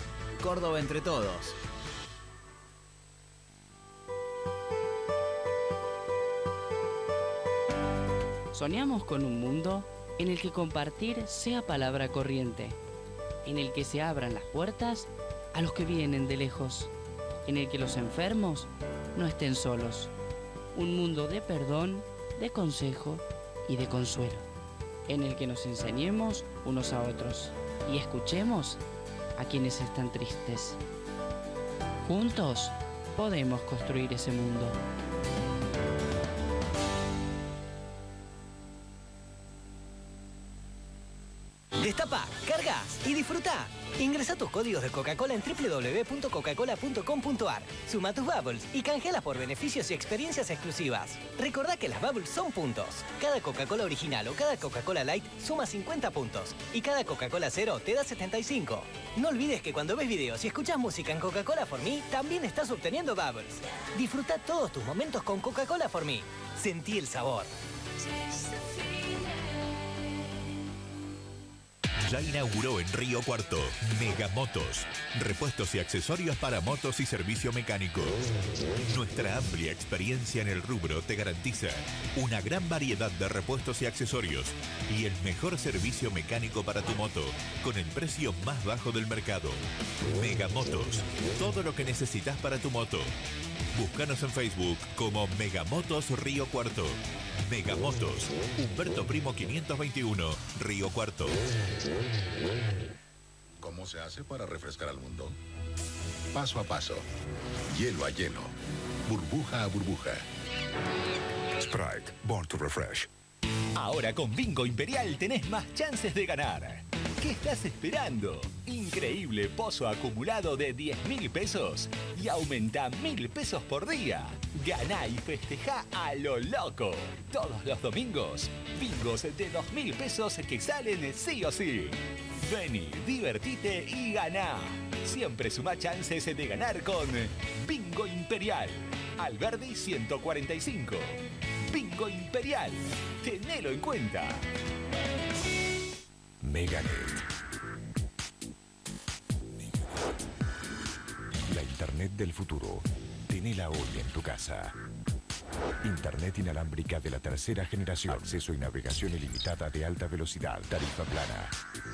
E: Córdoba entre todos.
F: Soñamos con un mundo en el que compartir sea palabra corriente, en el que se abran las puertas a los que vienen de lejos, en el que los enfermos no estén solos. Un mundo de perdón, de consejo y de consuelo, en el que nos enseñemos unos a otros y escuchemos a quienes están tristes. Juntos podemos construir ese mundo.
G: Destapa, cargas y disfruta. Ingresa tus códigos de Coca-Cola en www.coca-cola.com.ar. Suma tus bubbles y canjealas por beneficios y experiencias exclusivas. Recordá que las bubbles son puntos. Cada Coca-Cola original o cada Coca-Cola Light suma 50 puntos y cada Coca-Cola Cero te da 75. No olvides que cuando ves videos y escuchas música en Coca-Cola For Me, también estás obteniendo bubbles. Disfruta todos tus momentos con Coca-Cola For Me. Sentí el sabor.
H: Ya inauguró en Río Cuarto Megamotos. Repuestos y accesorios para motos y servicio mecánico. Nuestra amplia experiencia en el rubro te garantiza una gran variedad de repuestos y accesorios y el mejor servicio mecánico para tu moto con el precio más bajo del mercado. Megamotos. Todo lo que necesitas para tu moto. Búscanos en Facebook como Megamotos Río Cuarto. Megamotos, Humberto Primo 521, Río Cuarto.
I: ¿Cómo se hace para refrescar al mundo? Paso a paso, hielo a hielo, burbuja a burbuja.
J: Sprite, born to refresh. Ahora con Bingo Imperial tenés más chances de ganar. ¿Qué estás esperando? Increíble pozo acumulado de 10 mil pesos y aumenta mil pesos por día. Ganá y festeja a lo loco. Todos los domingos, bingos de 2 mil pesos que salen sí o sí. Vení, divertite y ganá. Siempre suma chances de ganar con Bingo Imperial. Alberdi 145. Bingo Imperial. Tenelo en cuenta.
K: Meganet. La Internet del futuro. Tenela hoy en tu casa. Internet inalámbrica de la tercera generación. Acceso y navegación ilimitada de alta velocidad. Tarifa plana.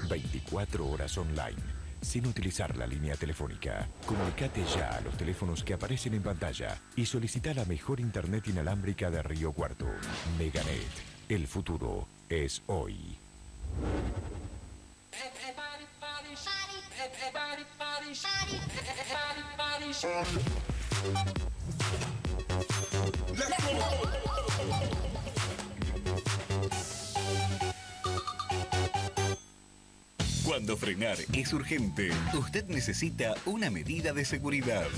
K: 24 horas online. Sin utilizar la línea telefónica. Comunicate ya a los teléfonos que aparecen en pantalla y solicita la mejor Internet inalámbrica de Río Cuarto. Meganet. El futuro es hoy. Let's go.
A: Cuando frenar es urgente, usted necesita una medida de seguridad.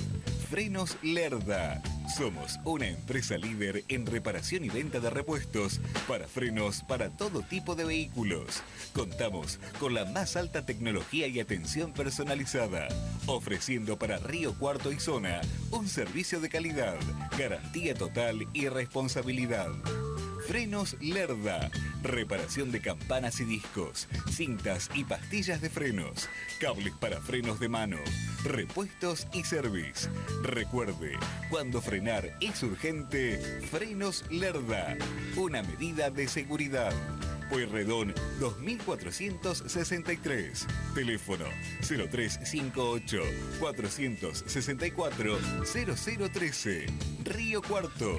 A: Frenos Lerda. Somos una empresa líder en reparación y venta de repuestos para frenos para todo tipo de vehículos. Contamos con la más alta tecnología y atención personalizada, ofreciendo para Río Cuarto y Zona un servicio de calidad, garantía total y responsabilidad. Frenos Lerda. Reparación de campanas y discos, cintas y pastillas de frenos, cables para frenos de mano, repuestos y service. Recuerde, cuando frenar es urgente, Frenos Lerda. Una medida de seguridad. Pueyrredón 2463. Teléfono 0358 464 0013. Río Cuarto.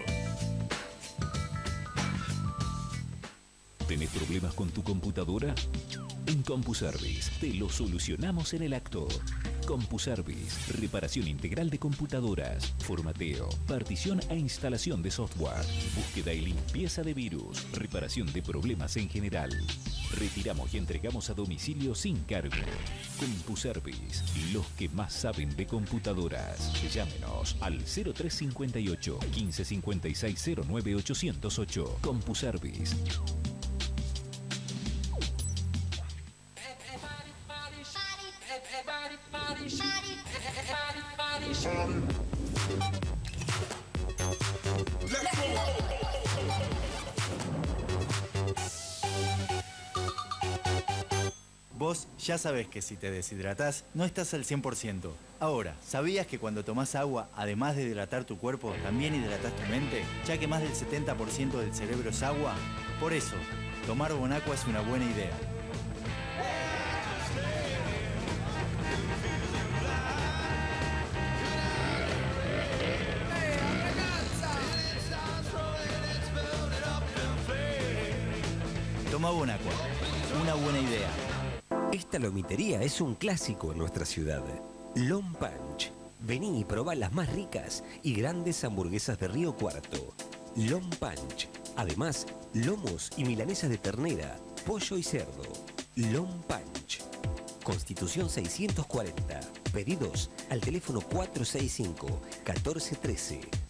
K: Problemas con tu computadora? En CompuService te lo solucionamos en el acto. CompuService, reparación integral de computadoras, formateo, partición e instalación de software, búsqueda y limpieza de virus, reparación de problemas en general. Retiramos y entregamos a domicilio sin cargo. CompuService, los que más saben de computadoras. Llámenos al 0358 1556 09808. CompuService.
L: Vos ya sabés que si te deshidratás, no estás al 100%. Ahora, ¿sabías que cuando tomás agua, además de hidratar tu cuerpo, también hidratás tu mente? Ya que más del 70% del cerebro es agua. Por eso, tomar Bonacqua es una buena idea. Una buena idea.
M: Esta lomitería es un clásico en nuestra ciudad. Lom Punch. Vení y probá las más ricas y grandes hamburguesas de Río Cuarto. Lom Punch. Además, lomos y milanesas de ternera, pollo y cerdo. Lom Punch. Constitución 640. Pedidos al teléfono 465 1413.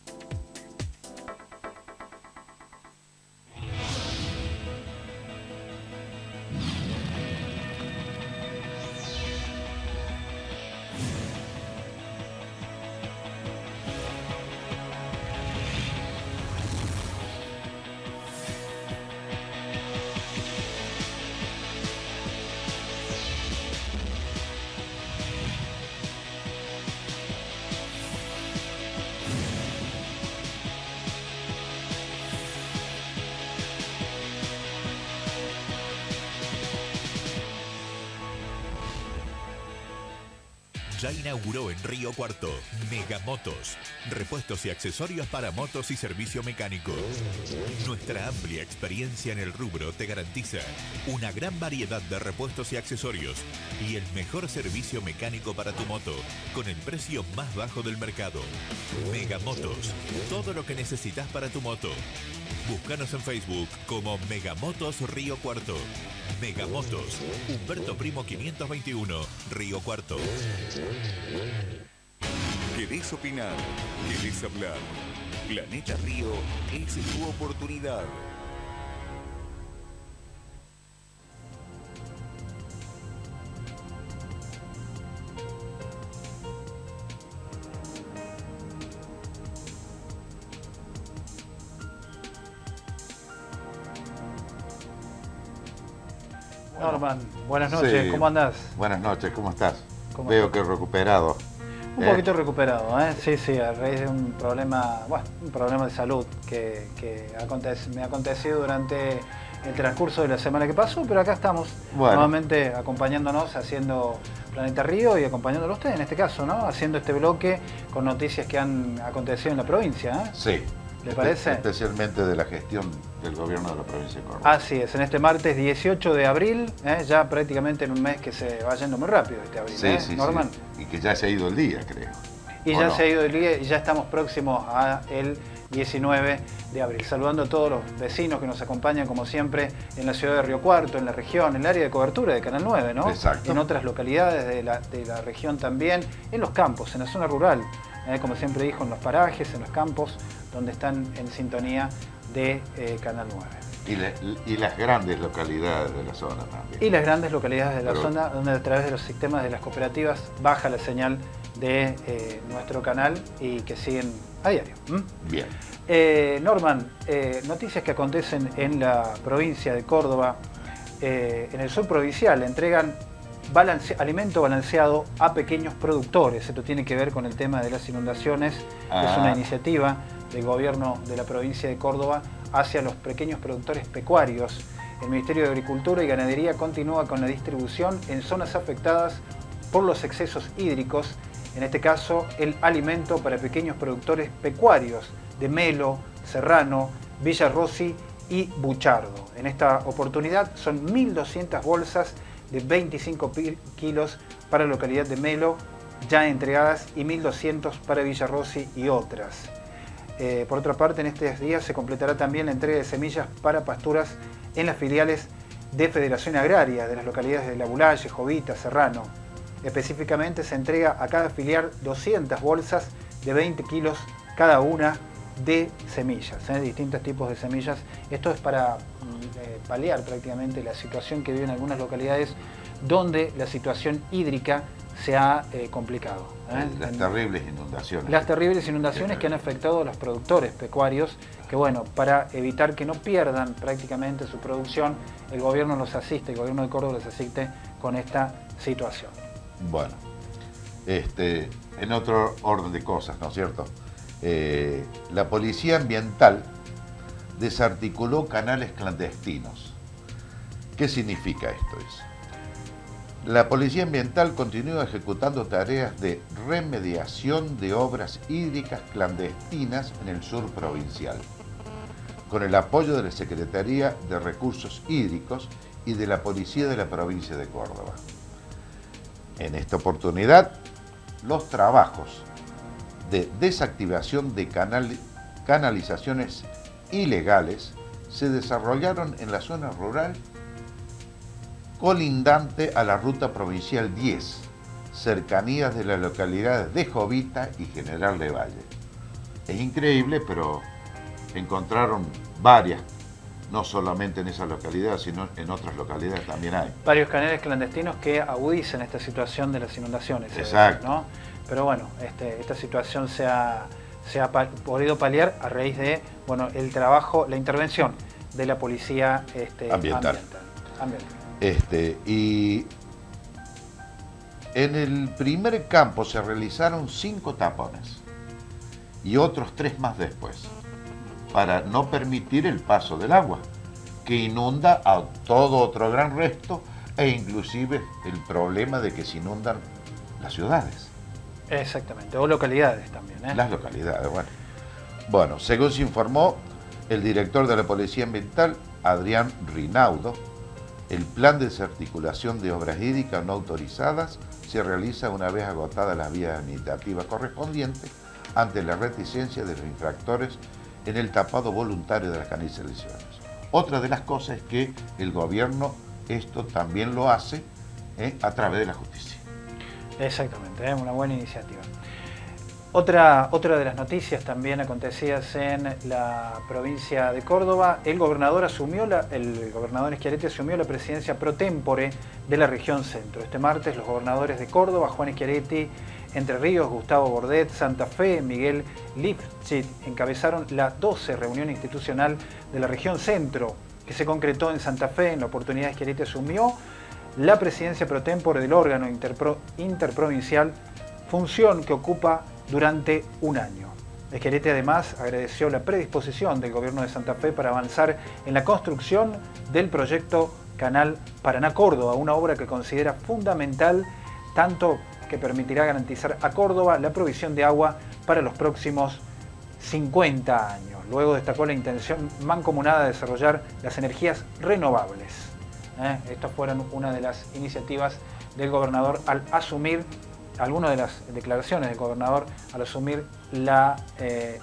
H: En Río Cuarto Megamotos, repuestos y accesorios para motos y servicio mecánico. Nuestra amplia experiencia en el rubro te garantiza una gran variedad de repuestos y accesorios y el mejor servicio mecánico para tu moto con el precio más bajo del mercado. Megamotos, todo lo que necesitas para tu moto. Búscanos en Facebook como Megamotos Río Cuarto. Megamotos, Humberto Primo 521, Río Cuarto.
A: ¿Querés opinar? ¿Querés hablar? Planeta Río es tu oportunidad.
N: Norman, buenas noches,
C: Sí.
N: ¿cómo andás?
C: Buenas noches, ¿cómo estás?
N: ¿Cómo
C: Veo que recuperado.
N: Un
C: Eh,
N: poquito recuperado, ¿eh? Sí, sí, a raíz de un problema, bueno, un problema de salud que, que acontece- me ha acontecido durante el transcurso de la semana que pasó, pero acá estamos
C: Bueno.
N: nuevamente acompañándonos, haciendo Planeta Río y acompañándolo a usted en este caso, ¿no? Haciendo este bloque con noticias que han acontecido en la provincia, ¿eh?
C: Sí.
N: ¿Le parece?
C: Especialmente de la gestión del gobierno de la provincia de Córdoba.
N: Así es, en este martes 18 de abril, ¿eh? ya prácticamente en un mes que se va yendo muy rápido este abril,
C: Sí,
N: ¿eh?
C: sí,
N: Norman.
C: sí. Y que ya se ha ido el día, creo.
N: Y
C: ¿O
N: ya
C: no?
N: se ha ido el día y ya estamos próximos a el 19 de abril. Saludando a todos los vecinos que nos acompañan, como siempre, en la ciudad de Río Cuarto, en la región, en el área de cobertura de Canal 9, ¿no?
C: Exacto.
N: En otras localidades de la, de la región también, en los campos, en la zona rural, ¿eh? como siempre dijo, en los parajes, en los campos, donde están en sintonía de eh, Canal 9.
C: Y, la- y las grandes localidades de la zona también.
N: Y las grandes localidades de la
C: Pero-
N: zona, donde a través de los sistemas de las cooperativas baja la señal de eh, nuestro canal y que siguen a diario.
C: Bien.
N: Eh, Norman, noticias que acontecen en la provincia de Córdoba, en el sur provincial, entregan balance- alimento balanceado a pequeños productores. Esto tiene que ver con el tema de las inundaciones. Es
C: Ah.
N: una iniciativa del gobierno de la provincia de Córdoba hacia los pequeños productores pecuarios. El Ministerio de Agricultura y Ganadería continúa con la distribución en zonas afectadas por los excesos hídricos, en este caso el alimento para pequeños productores pecuarios de Melo, Serrano, Villa Rossi y Buchardo. En esta oportunidad son 1.200 bolsas de 25 pi- kilos para la localidad de Melo ya entregadas y 1.200 para Villa Rossi y otras. Eh, por otra parte, en estos días se completará también la entrega de semillas para pasturas en las filiales de Federación Agraria de las localidades de La Jovita, Serrano. Específicamente se entrega a cada filial 200 bolsas de 20 kilos cada una de semillas, ¿eh? distintos tipos de semillas. Esto es para mm, eh, paliar prácticamente la situación que viven algunas localidades donde la situación hídrica se ha eh, complicado. ¿eh?
C: Las terribles inundaciones.
N: las terribles inundaciones que han afectado a los productores pecuarios, que bueno, para evitar que no pierdan prácticamente su producción, el gobierno los asiste, el gobierno de Córdoba los asiste con esta situación.
C: Bueno, este, en otro orden de cosas, ¿no es cierto? Eh, la policía ambiental desarticuló canales clandestinos. ¿Qué significa esto? Es? La policía ambiental continúa ejecutando tareas de remediación de obras hídricas clandestinas en el sur provincial, con el apoyo de la Secretaría de Recursos Hídricos y de la Policía de la provincia de Córdoba. En esta oportunidad, los trabajos de desactivación de canal- canalizaciones ilegales se desarrollaron en la zona rural colindante a la ruta provincial 10, cercanías de las localidades de Jovita y General de Valle. Es increíble, pero encontraron varias, no solamente en esa localidad, sino en otras localidades también hay.
N: Varios canales clandestinos que agudizan esta situación de las inundaciones.
C: Exacto.
N: ¿no? Pero bueno, este, esta situación se ha, se ha pa- podido paliar a raíz de bueno, el trabajo, la intervención de la policía este,
C: Ambiental.
N: ambiental.
C: Este, y en el primer campo se realizaron cinco tapones y otros tres más después, para no permitir el paso del agua, que inunda a todo otro gran resto e inclusive el problema de que se inundan las ciudades.
N: Exactamente, o localidades también. ¿eh?
C: Las localidades, bueno. Bueno, según se informó el director de la Policía Ambiental, Adrián Rinaudo, el plan de desarticulación de obras hídricas no autorizadas se realiza una vez agotadas las vías administrativas correspondientes ante la reticencia de los infractores en el tapado voluntario de las canalizaciones. Otra de las cosas es que el gobierno esto también lo hace ¿eh? a través de la justicia.
N: Exactamente, es una buena iniciativa. Otra, otra de las noticias también acontecidas en la provincia de Córdoba, el gobernador asumió la, el gobernador Schiaretti asumió la presidencia pro tempore de la región centro. Este martes los gobernadores de Córdoba, Juan Schiaretti, Entre Ríos, Gustavo Bordet, Santa Fe, Miguel Lipschitz encabezaron la 12 reunión institucional de la región centro que se concretó en Santa Fe. En la oportunidad Schiaretti asumió la presidencia pro tempore del órgano interprovincial, función que ocupa durante un año. Esquerete además agradeció la predisposición del gobierno de Santa Fe para avanzar en la construcción del proyecto Canal Paraná-Córdoba, una obra que considera fundamental tanto que permitirá garantizar a Córdoba la provisión de agua para los próximos 50 años. Luego destacó la intención mancomunada de desarrollar las energías renovables. ¿Eh? Estas fueron una de las iniciativas del gobernador al asumir algunas de las declaraciones del gobernador al asumir la, eh,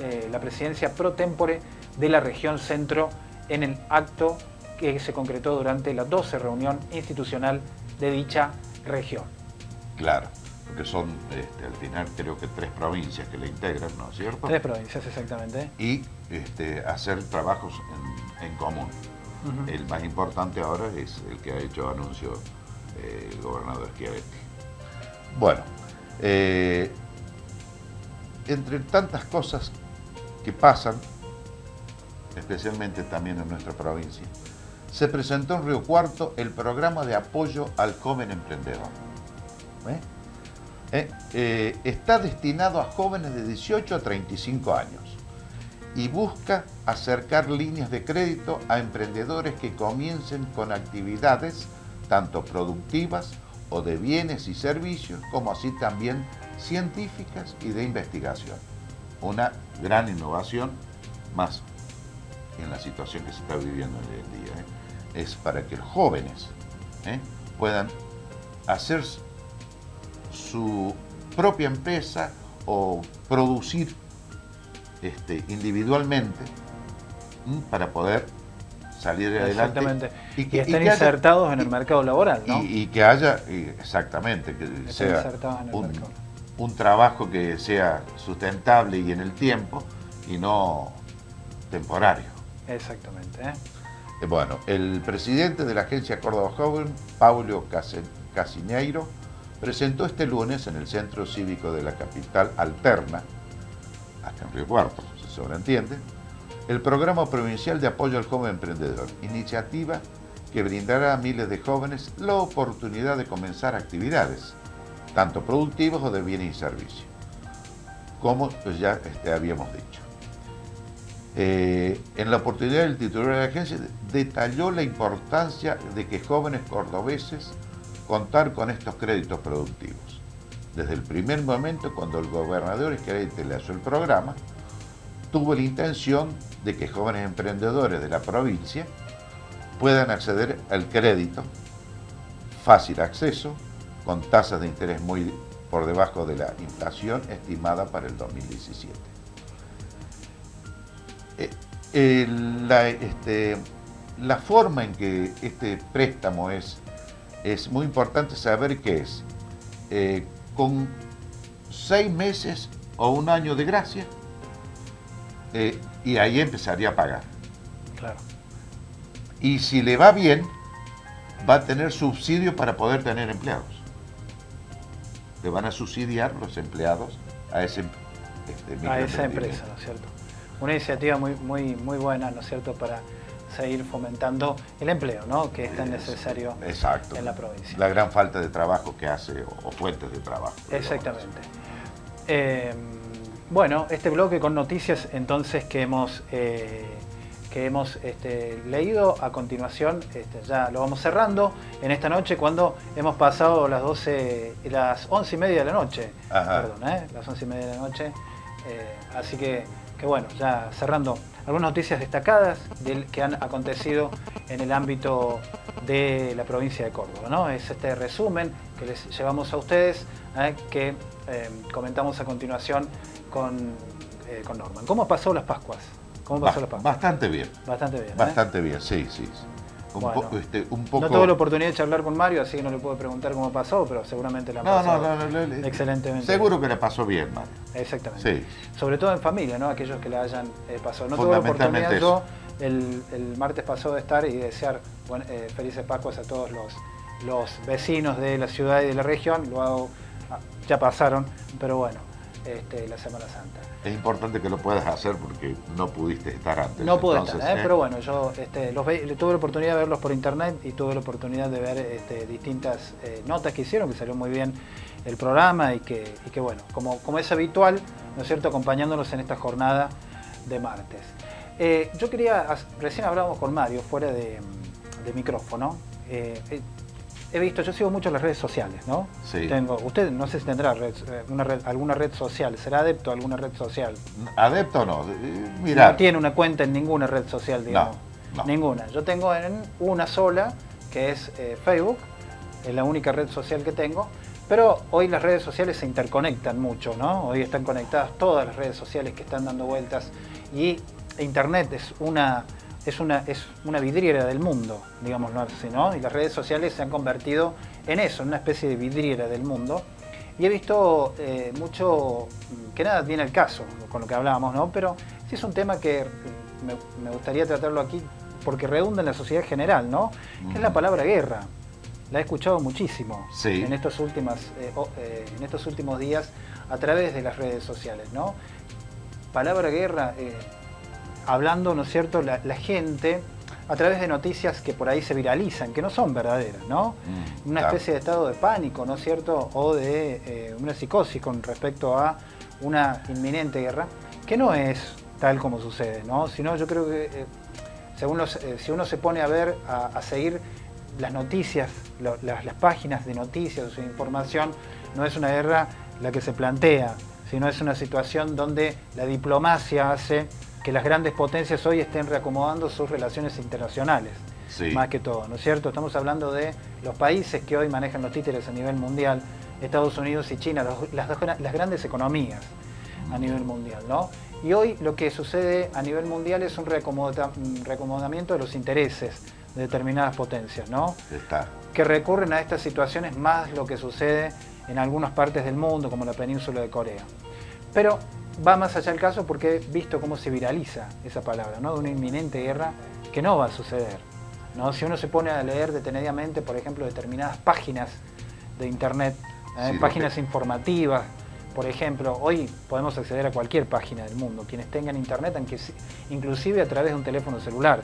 N: eh, la presidencia pro tempore de la región centro en el acto que se concretó durante la 12 reunión institucional de dicha región.
C: Claro, porque son este, al final creo que tres provincias que la integran, ¿no es cierto?
N: Tres provincias, exactamente.
C: Y este, hacer trabajos en, común. El más importante ahora es el que ha hecho anuncio eh, el gobernador Schiavetti. Bueno, eh, entre tantas cosas que pasan, especialmente también en nuestra provincia, se presentó en Río Cuarto el programa de apoyo al joven emprendedor. ¿Eh? Eh, está destinado a jóvenes de 18 a 35 años y busca acercar líneas de crédito a emprendedores que comiencen con actividades tanto productivas o de bienes y servicios, como así también científicas y de investigación. Una gran innovación, más en la situación que se está viviendo hoy en día, ¿eh? es para que los jóvenes ¿eh? puedan hacer su propia empresa o producir este, individualmente para poder salir adelante.
N: Exactamente. Y que, estén insertados en el mercado laboral, ¿no?
C: Y, que haya, exactamente, que sea un, trabajo que sea sustentable y en el tiempo y no temporario.
N: Exactamente. ¿eh?
C: Eh, bueno, el presidente de la agencia Córdoba Joven, Paulo Casineiro, presentó este lunes en el Centro Cívico de la capital Alterna, acá en Río Cuarto, se sobreentiende, el Programa Provincial de Apoyo al Joven Emprendedor, iniciativa que brindará a miles de jóvenes la oportunidad de comenzar actividades, tanto productivas o de bienes y servicios, como pues, ya este, habíamos dicho. Eh, en la oportunidad el titular de la agencia detalló la importancia de que jóvenes cordobeses contar con estos créditos productivos. Desde el primer momento, cuando el gobernador Esquerete le hizo el programa, tuvo la intención de que jóvenes emprendedores de la provincia puedan acceder al crédito, fácil acceso, con tasas de interés muy por debajo de la inflación estimada para el 2017. Eh, la, este, la, forma en que este préstamo es, es muy importante saber que es eh, con seis meses o un año de gracia, eh, y ahí empezaría a pagar.
N: Claro.
C: Y si le va bien, va a tener subsidio para poder tener empleados. Le van a subsidiar los empleados a, ese,
N: este, a esa empresa, ¿no es cierto? Una iniciativa muy, muy, muy buena, ¿no es cierto?, para seguir fomentando el empleo, ¿no?, que es tan necesario en la provincia.
C: La gran falta de trabajo que hace, o, fuentes de trabajo.
N: Exactamente. Bueno, este bloque con noticias entonces que hemos eh, que hemos este, leído. A continuación, este, ya lo vamos cerrando en esta noche cuando hemos pasado las 12, las 11 y media de la noche.
C: Ajá.
N: Perdón, ¿eh? las 11 y media de la noche. Eh, así que, que bueno, ya cerrando algunas noticias destacadas del, que han acontecido en el ámbito de la provincia de Córdoba. ¿no? Es este resumen que les llevamos a ustedes, que comentamos a continuación con, eh, con Norman. ¿Cómo pasó las Pascuas? ¿Cómo pasó
C: Ba-
N: las Pascuas?
C: Bastante bien.
N: Bastante bien. ¿eh?
C: Bastante bien, sí, sí. Un,
N: Bueno.
C: poco, este, un poco...
N: No tuve la oportunidad de charlar con Mario, así que no le puedo preguntar cómo pasó, pero seguramente la han
C: No, no, no, no, no,
N: excelentemente.
C: Seguro que le pasó bien, Mario.
N: Exactamente.
C: Sí.
N: Sobre todo en familia, ¿no? Aquellos que la hayan eh, pasado. No tuve la oportunidad yo el, el martes pasado de estar y desear eh, felices Pascuas a todos los, los vecinos de la ciudad y de la región. Lo hago, ah, ya pasaron, pero bueno, este, la Semana Santa.
C: Es importante que lo puedas hacer porque no pudiste estar antes.
N: No pude estar, ¿eh?
C: ¿eh?
N: pero bueno, yo este, los ve- tuve la oportunidad de verlos por internet y tuve la oportunidad de ver este, distintas eh, notas que hicieron, que salió muy bien el programa y que, y que, bueno, como, como es habitual, ¿no es cierto?, acompañándonos en esta jornada de martes. Yo quería, recién hablábamos con Mario fuera de, de micrófono, he visto, yo sigo mucho las redes sociales, ¿no?
C: Sí.
N: Tengo, usted no sé si tendrá red- eh, una red- alguna red social, será adepto a alguna red social.
C: ¿Adepto o no? Eh, Mirá.
N: No tiene una cuenta en ninguna red social, digamos.
C: no.
N: Ninguna. Yo tengo en una sola, que es eh, Facebook, es la única red social que tengo. Pero hoy las redes sociales se interconectan mucho, ¿no? Hoy están conectadas todas las redes sociales que están dando vueltas y Internet es una, es una, es una vidriera del mundo, digámoslo así, ¿no? Y las redes sociales se han convertido en eso, en una especie de vidriera del mundo. Y he visto eh, mucho, mm, que nada viene al caso con lo que hablábamos, ¿no? Pero sí es un tema que mm, me, me gustaría tratarlo aquí porque redunda en la sociedad general, ¿no? Que es la palabra guerra. La he escuchado muchísimo
C: Sí.
N: en, estos últimas, eh, eh, en estos últimos días a través de las redes sociales, ¿no? Palabra guerra, hablando, ¿no es cierto?, la, la gente a través de noticias que por ahí se viralizan, que no son verdaderas, ¿no?
C: Mm,
N: una
C: claro.
N: especie de estado de pánico, ¿no es cierto? O de eh, una psicosis con respecto a una inminente guerra, que no es tal como sucede, ¿no? Sino yo creo que eh, según los- eh, si uno se pone a ver, a, a seguir las noticias, lo- las, las páginas de noticias o información, no es una guerra la que se plantea, sino es una situación donde la diplomacia hace que las grandes potencias hoy estén reacomodando sus relaciones internacionales
C: Sí.
N: más que todo, ¿no es cierto? Estamos hablando de los países que hoy manejan los títeres a nivel mundial, Estados Unidos y China, los- las, dos gra- las grandes economías a nivel mundial, ¿no? Y hoy lo que sucede a nivel mundial es un reacomoda- un reacomodamiento de los intereses de determinadas potencias, ¿no?
C: Está.
N: que recurren a estas situaciones más lo que sucede en algunas partes del mundo, como la península de Corea. Pero va más allá el caso porque he visto cómo se viraliza esa palabra, ¿no? De una inminente guerra que no va a suceder. ¿no? Si uno se pone a leer detenidamente, por ejemplo, determinadas páginas de internet, ¿eh?
C: Sí,
N: páginas informativas, por ejemplo, hoy podemos acceder a cualquier página del mundo. Quienes tengan internet, aunque si- inclusive a través de un teléfono celular,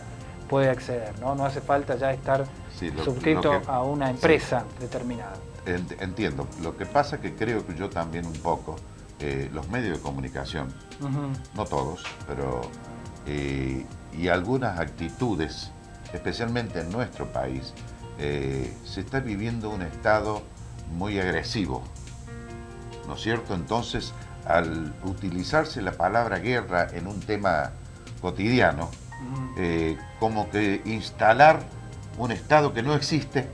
N: puede acceder. No, no hace falta ya estar
C: Sí, lo-
N: suscrito
C: lo que-
N: a una
C: sí.
N: empresa determinada.
C: Ent- Entiendo. Lo que pasa que creo que yo también un poco, eh, los medios de comunicación, no todos, pero eh, y algunas actitudes, especialmente en nuestro país, eh, se está viviendo un estado muy agresivo, ¿no es cierto? Entonces, al utilizarse la palabra guerra en un tema cotidiano, como que instalar un estado que no existe,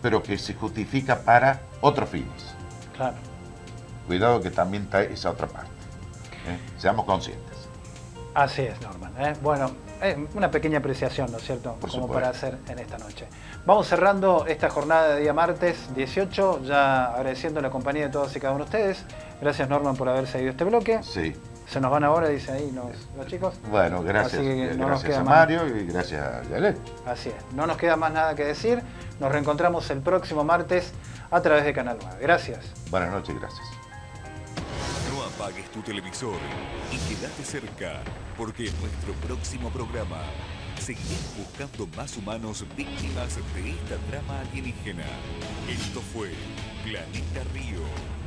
C: pero que se justifica para otros fines.
N: Claro.
C: Cuidado que también está esa otra parte. ¿eh? Seamos conscientes.
N: Así es, Norman. ¿eh? Bueno, es una pequeña apreciación, ¿no es cierto?
C: Por
N: Como
C: supuesto.
N: para hacer en esta noche. Vamos cerrando esta jornada de día martes 18, ya agradeciendo la compañía de todos y cada uno de ustedes. Gracias, Norman, por haber seguido este bloque.
C: Sí.
N: Se nos van ahora, dicen ahí los, los chicos.
C: Bueno, gracias.
N: Así que no nos
C: gracias
N: queda
C: a
N: más.
C: Mario y gracias a Yalet.
N: Así es. No nos queda más nada que decir. Nos reencontramos el próximo martes a través de Canal 9. Gracias.
C: Buenas noches gracias.
A: Apagues tu televisor y quédate cerca, porque en nuestro próximo programa seguiremos buscando más humanos víctimas de esta trama alienígena. Esto fue Planeta Río.